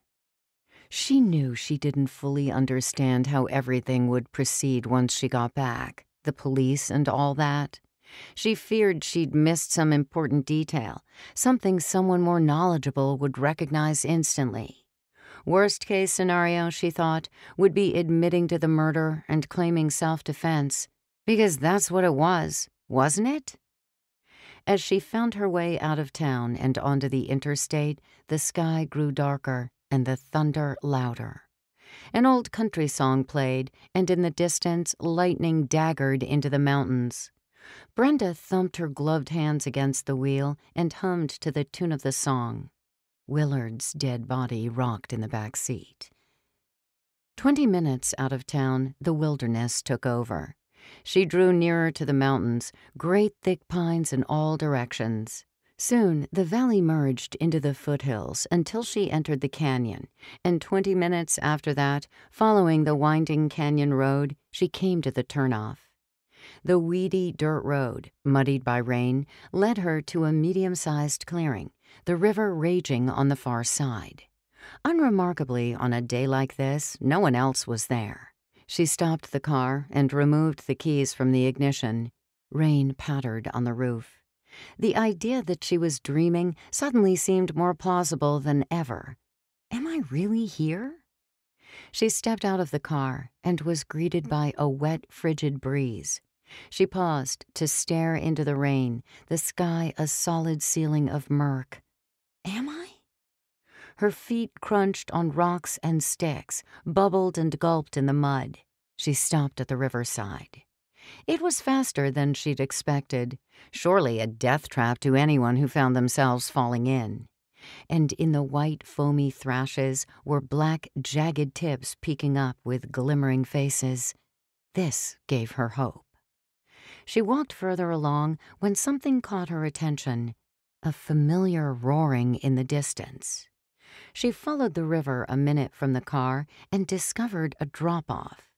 She knew she didn't fully understand how everything would proceed once she got back, the police and all that. She feared she'd missed some important detail, something someone more knowledgeable would recognize instantly. Worst case scenario, she thought, would be admitting to the murder and claiming self defense, because that's what it was, wasn't it? As she found her way out of town and onto the interstate, the sky grew darker and the thunder louder. An old country song played, and in the distance, lightning daggered into the mountains. Brenda thumped her gloved hands against the wheel and hummed to the tune of the song. Willard's dead body rocked in the back seat. Twenty minutes out of town, the wilderness took over. She drew nearer to the mountains, great thick pines in all directions. Soon, the valley merged into the foothills until she entered the canyon, and 20 minutes after that, following the winding canyon road, she came to the turnoff. The weedy dirt road, muddied by rain, led her to a medium sized clearing, the river raging on the far side. Unremarkably, on a day like this, no one else was there. She stopped the car and removed the keys from the ignition. Rain pattered on the roof. The idea that she was dreaming suddenly seemed more plausible than ever. Am I really here? She stepped out of the car and was greeted by a wet, frigid breeze. She paused to stare into the rain, the sky a solid ceiling of murk. Am I? Her feet crunched on rocks and sticks, bubbled and gulped in the mud. She stopped at the riverside. It was faster than she'd expected, surely a death trap to anyone who found themselves falling in. And in the white, foamy thrashes were black, jagged tips peeking up with glimmering faces. This gave her hope. She walked further along when something caught her attention a familiar roaring in the distance. She followed the river a minute from the car and discovered a drop off.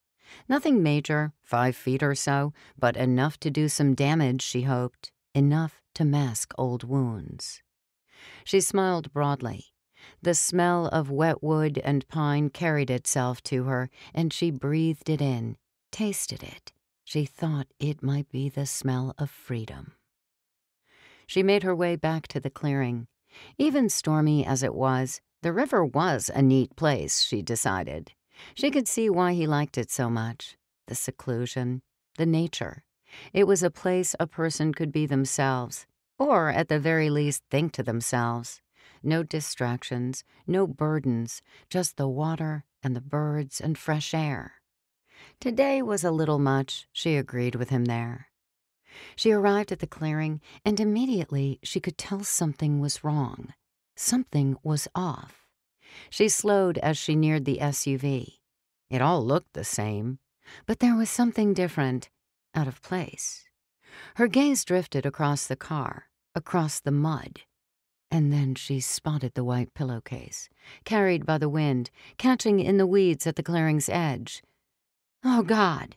Nothing major, five feet or so, but enough to do some damage, she hoped, enough to mask old wounds. She smiled broadly. The smell of wet wood and pine carried itself to her, and she breathed it in, tasted it. She thought it might be the smell of freedom. She made her way back to the clearing. Even stormy as it was, the river was a neat place, she decided. She could see why he liked it so much the seclusion, the nature. It was a place a person could be themselves, or at the very least think to themselves. No distractions, no burdens, just the water and the birds and fresh air. Today was a little much, she agreed with him there. She arrived at the clearing, and immediately she could tell something was wrong. Something was off. She slowed as she neared the SUV. It all looked the same, but there was something different, out of place. Her gaze drifted across the car, across the mud, and then she spotted the white pillowcase, carried by the wind, catching in the weeds at the clearing's edge. Oh, God!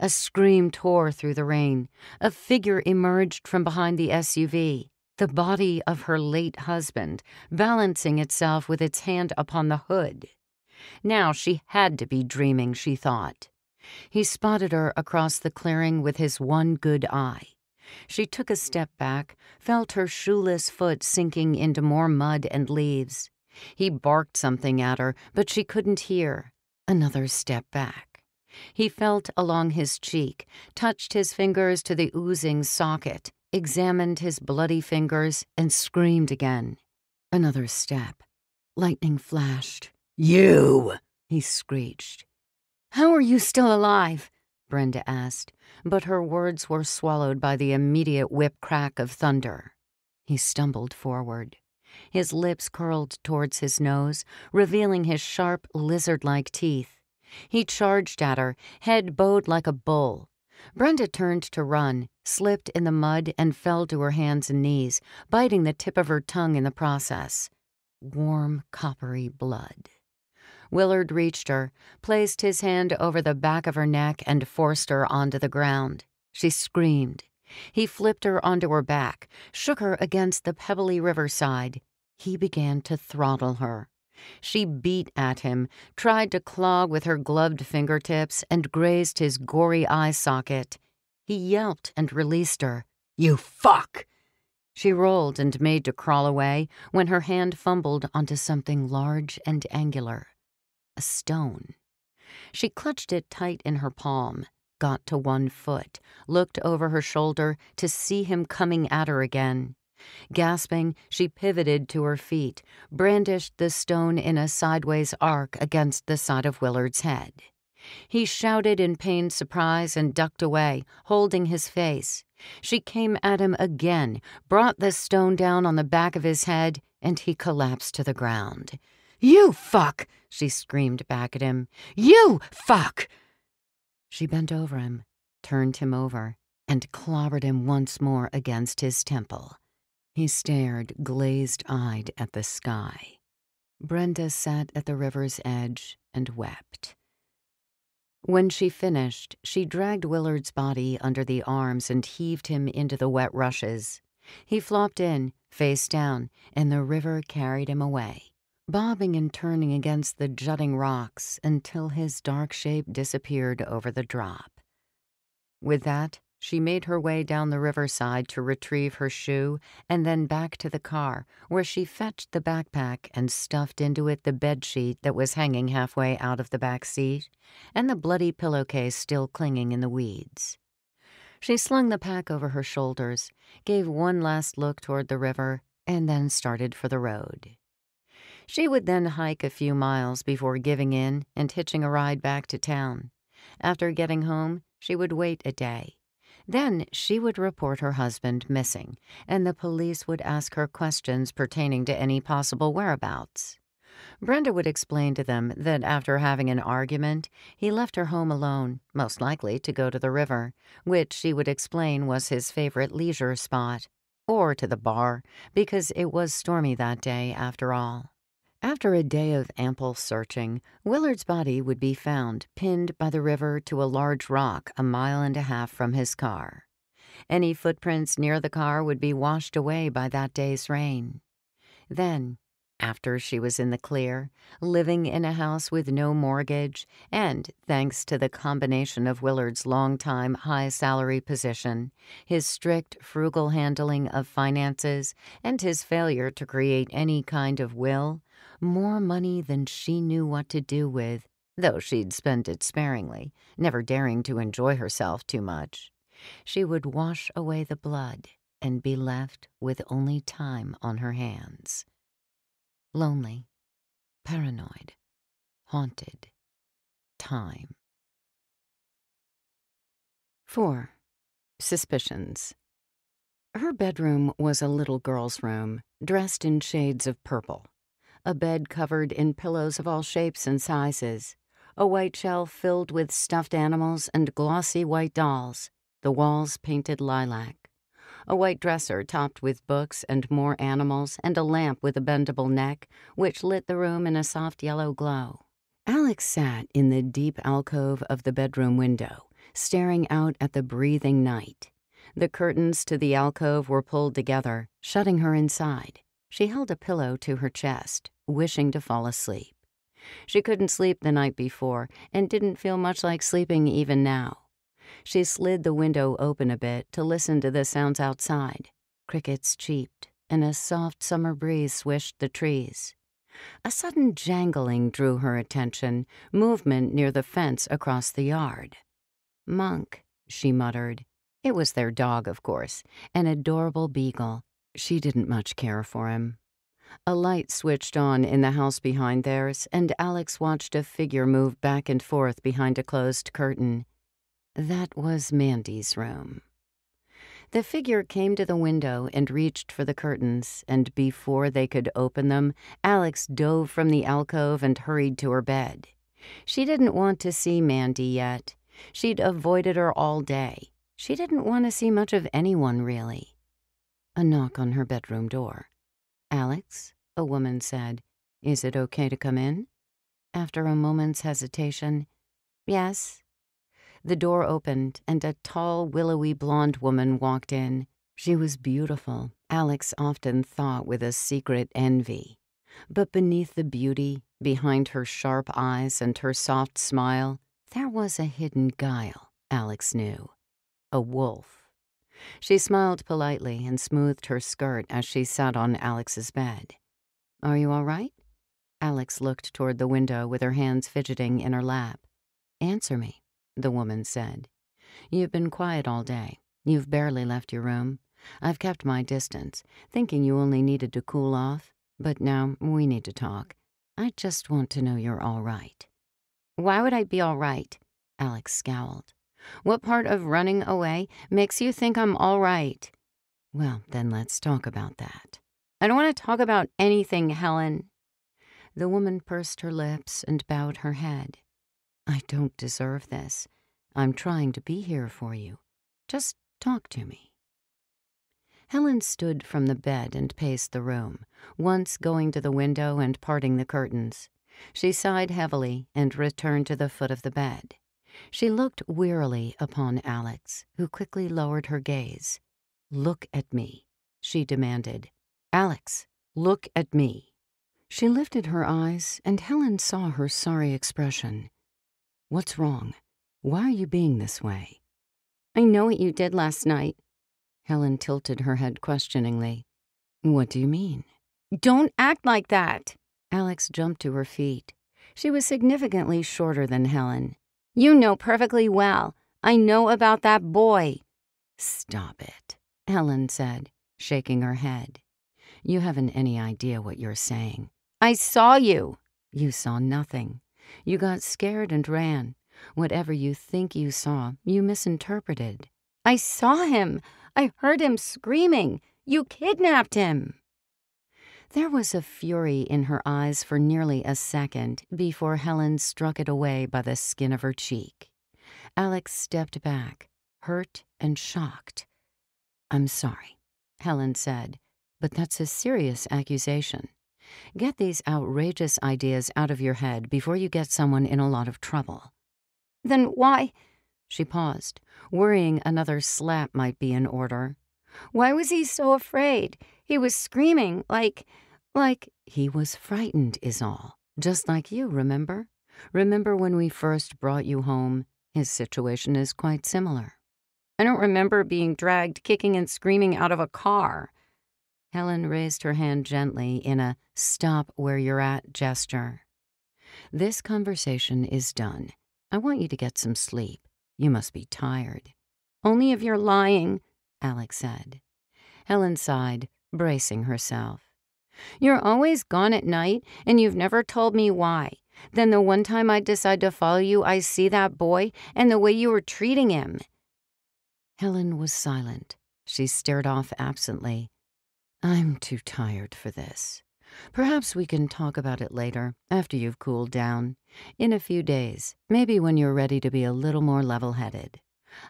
A scream tore through the rain. A figure emerged from behind the SUV the body of her late husband, balancing itself with its hand upon the hood. Now she had to be dreaming, she thought. He spotted her across the clearing with his one good eye. She took a step back, felt her shoeless foot sinking into more mud and leaves. He barked something at her, but she couldn't hear. Another step back. He felt along his cheek, touched his fingers to the oozing socket, examined his bloody fingers, and screamed again. Another step. Lightning flashed. You! he screeched. How are you still alive? Brenda asked, but her words were swallowed by the immediate whip crack of thunder. He stumbled forward. His lips curled towards his nose, revealing his sharp, lizard like teeth. He charged at her, head bowed like a bull. Brenda turned to run, slipped in the mud, and fell to her hands and knees, biting the tip of her tongue in the process. Warm, coppery blood. Willard reached her, placed his hand over the back of her neck, and forced her onto the ground. She screamed. He flipped her onto her back, shook her against the pebbly riverside. He began to throttle her. She beat at him, tried to claw with her gloved fingertips, and grazed his gory eye socket. He yelped and released her. You fuck! She rolled and made to crawl away when her hand fumbled onto something large and angular a stone. She clutched it tight in her palm got to one foot, looked over her shoulder to see him coming at her again. Gasping, she pivoted to her feet, brandished the stone in a sideways arc against the side of Willard's head. He shouted in pained surprise and ducked away, holding his face. She came at him again, brought the stone down on the back of his head, and he collapsed to the ground. You fuck! she screamed back at him. You fuck! She bent over him, turned him over, and clobbered him once more against his temple. He stared glazed eyed at the sky. Brenda sat at the river's edge and wept. When she finished, she dragged Willard's body under the arms and heaved him into the wet rushes. He flopped in, face down, and the river carried him away bobbing and turning against the jutting rocks until his dark shape disappeared over the drop. With that, she made her way down the riverside to retrieve her shoe and then back to the car, where she fetched the backpack and stuffed into it the bedsheet that was hanging halfway out of the back seat and the bloody pillowcase still clinging in the weeds. She slung the pack over her shoulders, gave one last look toward the river, and then started for the road. She would then hike a few miles before giving in and hitching a ride back to town. After getting home, she would wait a day. Then she would report her husband missing, and the police would ask her questions pertaining to any possible whereabouts. Brenda would explain to them that after having an argument, he left her home alone, most likely to go to the river, which she would explain was his favorite leisure spot, or to the bar, because it was stormy that day after all. After a day of ample searching, Willard's body would be found pinned by the river to a large rock a mile and a half from his car. Any footprints near the car would be washed away by that day's rain. Then, after she was in the clear, living in a house with no mortgage, and thanks to the combination of Willard's long-time high salary position, his strict, frugal handling of finances, and his failure to create any kind of will, more money than she knew what to do with, though she'd spent it sparingly, never daring to enjoy herself too much. She would wash away the blood and be left with only time on her hands. Lonely, paranoid, haunted, time. 4. Suspicions. Her bedroom was a little girl's room, dressed in shades of purple a bed covered in pillows of all shapes and sizes, a white shelf filled with stuffed animals and glossy white dolls, the walls painted lilac, a white dresser topped with books and more animals, and a lamp with a bendable neck, which lit the room in a soft yellow glow. Alex sat in the deep alcove of the bedroom window, staring out at the breathing night. The curtains to the alcove were pulled together, shutting her inside. She held a pillow to her chest, wishing to fall asleep. She couldn't sleep the night before and didn't feel much like sleeping even now. She slid the window open a bit to listen to the sounds outside. Crickets cheeped, and a soft summer breeze swished the trees. A sudden jangling drew her attention, movement near the fence across the yard. Monk, she muttered. It was their dog, of course, an adorable beagle. She didn't much care for him. A light switched on in the house behind theirs, and Alex watched a figure move back and forth behind a closed curtain. That was Mandy's room. The figure came to the window and reached for the curtains, and before they could open them, Alex dove from the alcove and hurried to her bed. She didn't want to see Mandy yet. She'd avoided her all day. She didn't want to see much of anyone, really. A knock on her bedroom door. Alex, a woman said, is it okay to come in? After a moment's hesitation, yes, the door opened, and a tall, willowy blonde woman walked in. She was beautiful, Alex often thought with a secret envy. But beneath the beauty, behind her sharp eyes and her soft smile, there was a hidden guile, Alex knew. A wolf. She smiled politely and smoothed her skirt as she sat on Alex's bed. Are you all right? Alex looked toward the window with her hands fidgeting in her lap. Answer me the woman said. You've been quiet all day. You've barely left your room. I've kept my distance, thinking you only needed to cool off, but now we need to talk. I just want to know you're all right. Why would I be all right? Alex scowled. What part of running away makes you think I'm all right? Well, then let's talk about that. I don't want to talk about anything, Helen. The woman pursed her lips and bowed her head. I don't deserve this. I'm trying to be here for you. Just talk to me. Helen stood from the bed and paced the room, once going to the window and parting the curtains. She sighed heavily and returned to the foot of the bed. She looked wearily upon Alex, who quickly lowered her gaze. Look at me, she demanded. Alex, look at me. She lifted her eyes, and Helen saw her sorry expression. What's wrong? Why are you being this way? I know what you did last night. Helen tilted her head questioningly. What do you mean? Don't act like that. Alex jumped to her feet. She was significantly shorter than Helen. You know perfectly well. I know about that boy. Stop it, Helen said, shaking her head. You haven't any idea what you're saying. I saw you. You saw nothing. You got scared and ran. Whatever you think you saw, you misinterpreted. I saw him. I heard him screaming. You kidnapped him. There was a fury in her eyes for nearly a second before Helen struck it away by the skin of her cheek. Alex stepped back, hurt and shocked. I'm sorry, Helen said, but that's a serious accusation. Get these outrageous ideas out of your head before you get someone in a lot of trouble. Then why? She paused, worrying another slap might be in order. Why was he so afraid? He was screaming, like, like. He was frightened, is all. Just like you, remember? Remember when we first brought you home? His situation is quite similar. I don't remember being dragged kicking and screaming out of a car. Helen raised her hand gently in a stop where you're at gesture. This conversation is done. I want you to get some sleep. You must be tired. Only if you're lying, Alex said. Helen sighed, bracing herself. You're always gone at night, and you've never told me why. Then the one time I decide to follow you, I see that boy and the way you were treating him. Helen was silent. She stared off absently, I'm too tired for this. Perhaps we can talk about it later, after you've cooled down. In a few days, maybe when you're ready to be a little more level headed.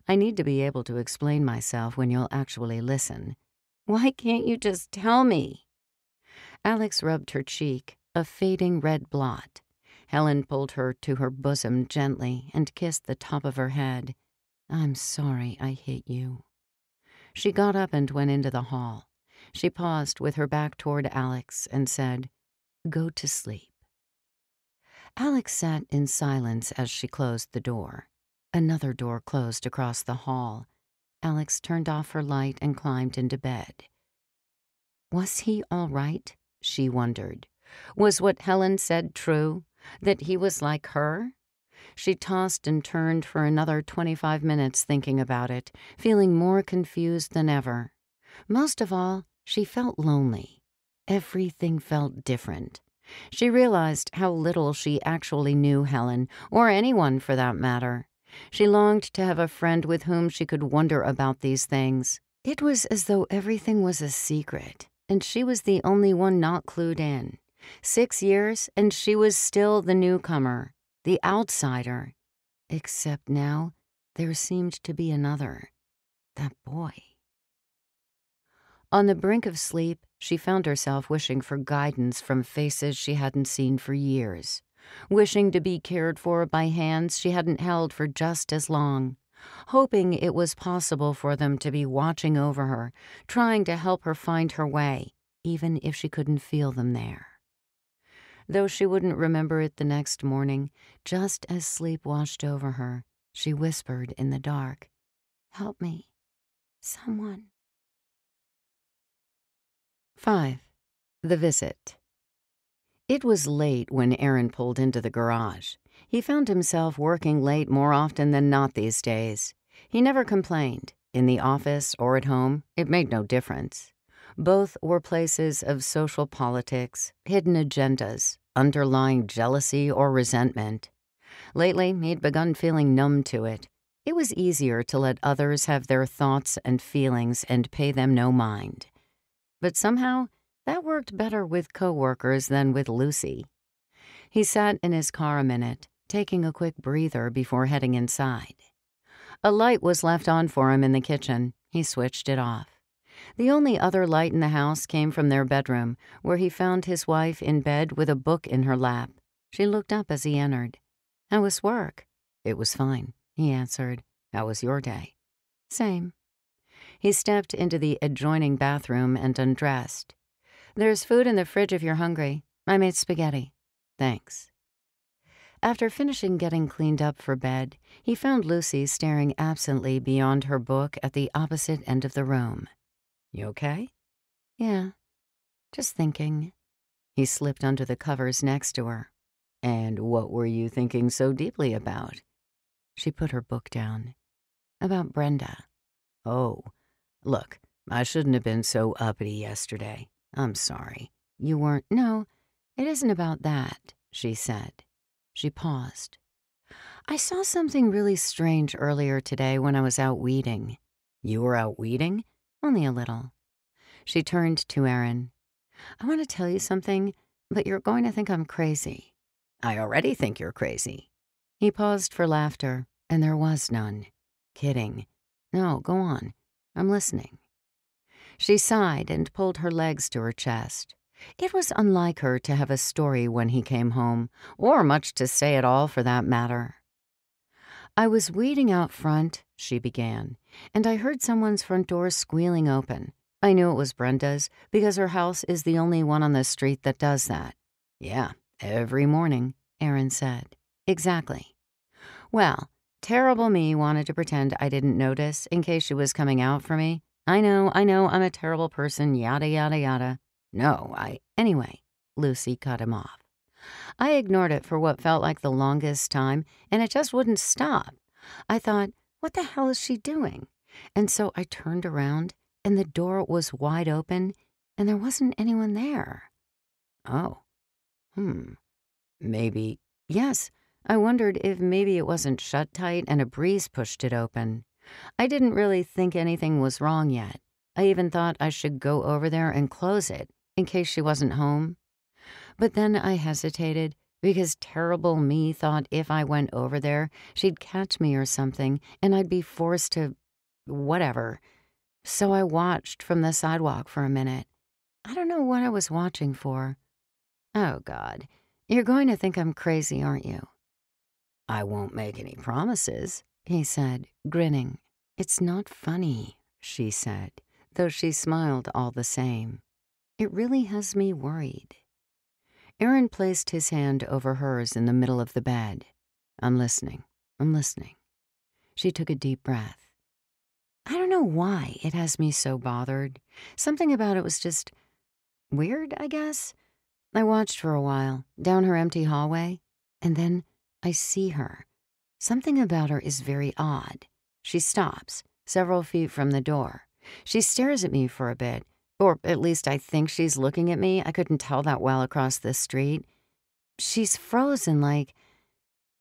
I need to be able to explain myself when you'll actually listen. Why can't you just tell me? Alex rubbed her cheek, a fading red blot. Helen pulled her to her bosom gently and kissed the top of her head. I'm sorry I hit you. She got up and went into the hall. She paused with her back toward Alex and said, Go to sleep. Alex sat in silence as she closed the door. Another door closed across the hall. Alex turned off her light and climbed into bed. Was he all right? She wondered. Was what Helen said true? That he was like her? She tossed and turned for another 25 minutes thinking about it, feeling more confused than ever. Most of all, she felt lonely. Everything felt different. She realized how little she actually knew Helen, or anyone for that matter. She longed to have a friend with whom she could wonder about these things. It was as though everything was a secret, and she was the only one not clued in. Six years, and she was still the newcomer, the outsider. Except now, there seemed to be another. That boy. On the brink of sleep, she found herself wishing for guidance from faces she hadn't seen for years, wishing to be cared for by hands she hadn't held for just as long, hoping it was possible for them to be watching over her, trying to help her find her way, even if she couldn't feel them there. Though she wouldn't remember it the next morning, just as sleep washed over her, she whispered in the dark, Help me, someone. 5. The Visit It was late when Aaron pulled into the garage. He found himself working late more often than not these days. He never complained. In the office or at home, it made no difference. Both were places of social politics, hidden agendas, underlying jealousy or resentment. Lately, he'd begun feeling numb to it. It was easier to let others have their thoughts and feelings and pay them no mind. But somehow, that worked better with coworkers than with Lucy. He sat in his car a minute, taking a quick breather before heading inside. A light was left on for him in the kitchen. He switched it off. The only other light in the house came from their bedroom, where he found his wife in bed with a book in her lap. She looked up as he entered. How was work? It was fine, he answered. How was your day? Same. He stepped into the adjoining bathroom and undressed. There's food in the fridge if you're hungry. I made spaghetti. Thanks. After finishing getting cleaned up for bed, he found Lucy staring absently beyond her book at the opposite end of the room. You okay? Yeah. Just thinking. He slipped under the covers next to her. And what were you thinking so deeply about? She put her book down. About Brenda. Oh, look, I shouldn't have been so uppity yesterday. I'm sorry. You weren't. No, it isn't about that, she said. She paused. I saw something really strange earlier today when I was out weeding. You were out weeding? Only a little. She turned to Aaron. I want to tell you something, but you're going to think I'm crazy. I already think you're crazy. He paused for laughter, and there was none. Kidding. No, go on. I'm listening. She sighed and pulled her legs to her chest. It was unlike her to have a story when he came home, or much to say at all for that matter. I was weeding out front, she began, and I heard someone's front door squealing open. I knew it was Brenda's because her house is the only one on the street that does that. Yeah, every morning, Aaron said. Exactly. Well, terrible me wanted to pretend I didn't notice in case she was coming out for me. I know, I know, I'm a terrible person, yada, yada, yada. No, I. Anyway, Lucy cut him off. I ignored it for what felt like the longest time, and it just wouldn't stop. I thought, what the hell is she doing? And so I turned around, and the door was wide open, and there wasn't anyone there. Oh. Hmm. Maybe. Yes, I wondered if maybe it wasn't shut tight and a breeze pushed it open. I didn't really think anything was wrong yet. I even thought I should go over there and close it in case she wasn't home. But then I hesitated because terrible me thought if I went over there, she'd catch me or something and I'd be forced to. whatever. So I watched from the sidewalk for a minute. I don't know what I was watching for. Oh, God. You're going to think I'm crazy, aren't you? I won't make any promises, he said, grinning. It's not funny, she said, though she smiled all the same. It really has me worried. Aaron placed his hand over hers in the middle of the bed. I'm listening. I'm listening. She took a deep breath. I don't know why it has me so bothered. Something about it was just weird, I guess. I watched for a while, down her empty hallway, and then I see her. Something about her is very odd. She stops, several feet from the door. She stares at me for a bit, or at least I think she's looking at me. I couldn't tell that well across the street. She's frozen like.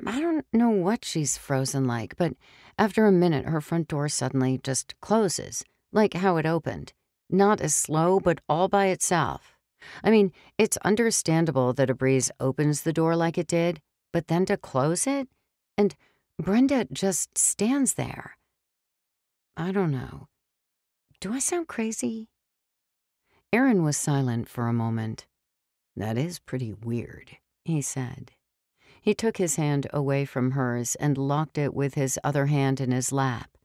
I don't know what she's frozen like, but after a minute, her front door suddenly just closes, like how it opened. Not as slow, but all by itself. I mean, it's understandable that a breeze opens the door like it did, but then to close it? And Brenda just stands there. I don't know. Do I sound crazy? Aaron was silent for a moment. That is pretty weird, he said. He took his hand away from hers and locked it with his other hand in his lap.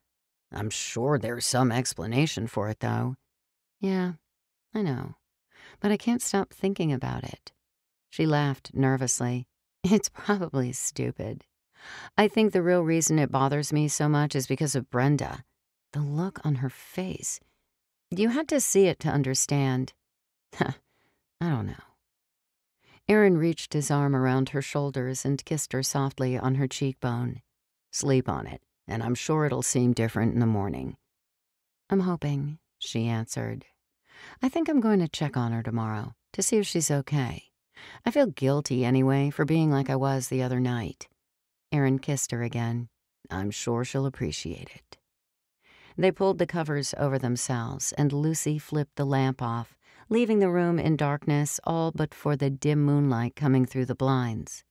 I'm sure there's some explanation for it, though. Yeah, I know. But I can't stop thinking about it. She laughed nervously. It's probably stupid. I think the real reason it bothers me so much is because of Brenda. The look on her face. You had to see it to understand. (laughs) I don't know. Aaron reached his arm around her shoulders and kissed her softly on her cheekbone. Sleep on it, and I'm sure it'll seem different in the morning. I'm hoping, she answered. I think I'm going to check on her tomorrow to see if she's okay. I feel guilty anyway for being like I was the other night. Aaron kissed her again. I'm sure she'll appreciate it. They pulled the covers over themselves, and Lucy flipped the lamp off leaving the room in darkness all but for the dim moonlight coming through the blinds.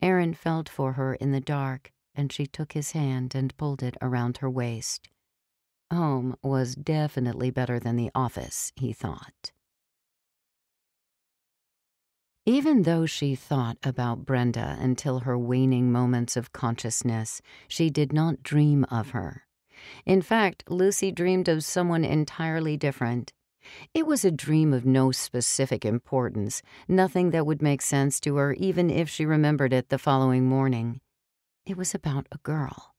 Aaron felt for her in the dark, and she took his hand and pulled it around her waist. Home was definitely better than the office, he thought. Even though she thought about Brenda until her waning moments of consciousness, she did not dream of her. In fact, Lucy dreamed of someone entirely different. It was a dream of no specific importance, nothing that would make sense to her even if she remembered it the following morning. It was about a girl,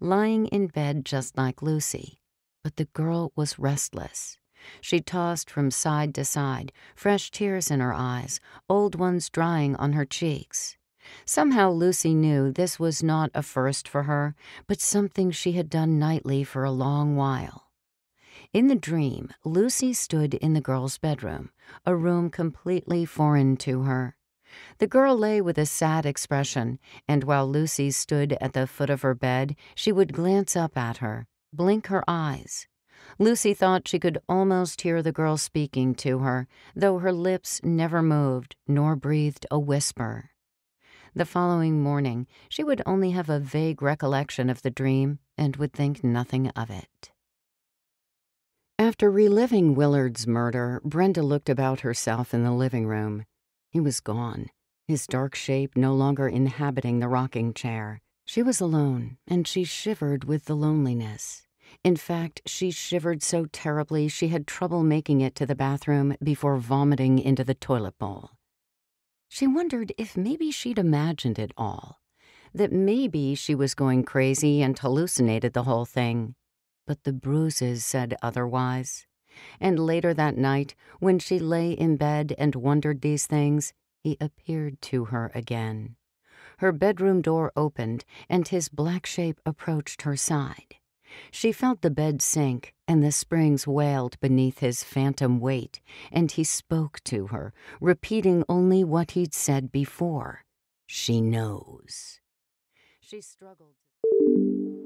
lying in bed just like Lucy, but the girl was restless. She tossed from side to side, fresh tears in her eyes, old ones drying on her cheeks. Somehow Lucy knew this was not a first for her, but something she had done nightly for a long while. In the dream, Lucy stood in the girl's bedroom, a room completely foreign to her. The girl lay with a sad expression, and while Lucy stood at the foot of her bed, she would glance up at her, blink her eyes. Lucy thought she could almost hear the girl speaking to her, though her lips never moved nor breathed a whisper. The following morning, she would only have a vague recollection of the dream and would think nothing of it. After reliving Willard's murder, Brenda looked about herself in the living room. He was gone, his dark shape no longer inhabiting the rocking chair. She was alone, and she shivered with the loneliness. In fact, she shivered so terribly she had trouble making it to the bathroom before vomiting into the toilet bowl. She wondered if maybe she'd imagined it all, that maybe she was going crazy and hallucinated the whole thing but the bruises said otherwise. And later that night, when she lay in bed and wondered these things, he appeared to her again. Her bedroom door opened, and his black shape approached her side. She felt the bed sink, and the springs wailed beneath his phantom weight, and he spoke to her, repeating only what he'd said before. She knows. She struggled.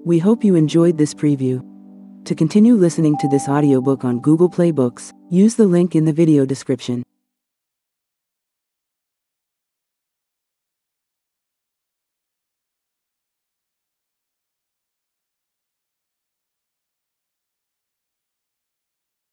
We hope you enjoyed this preview. To continue listening to this audiobook on Google Play Books, use the link in the video description.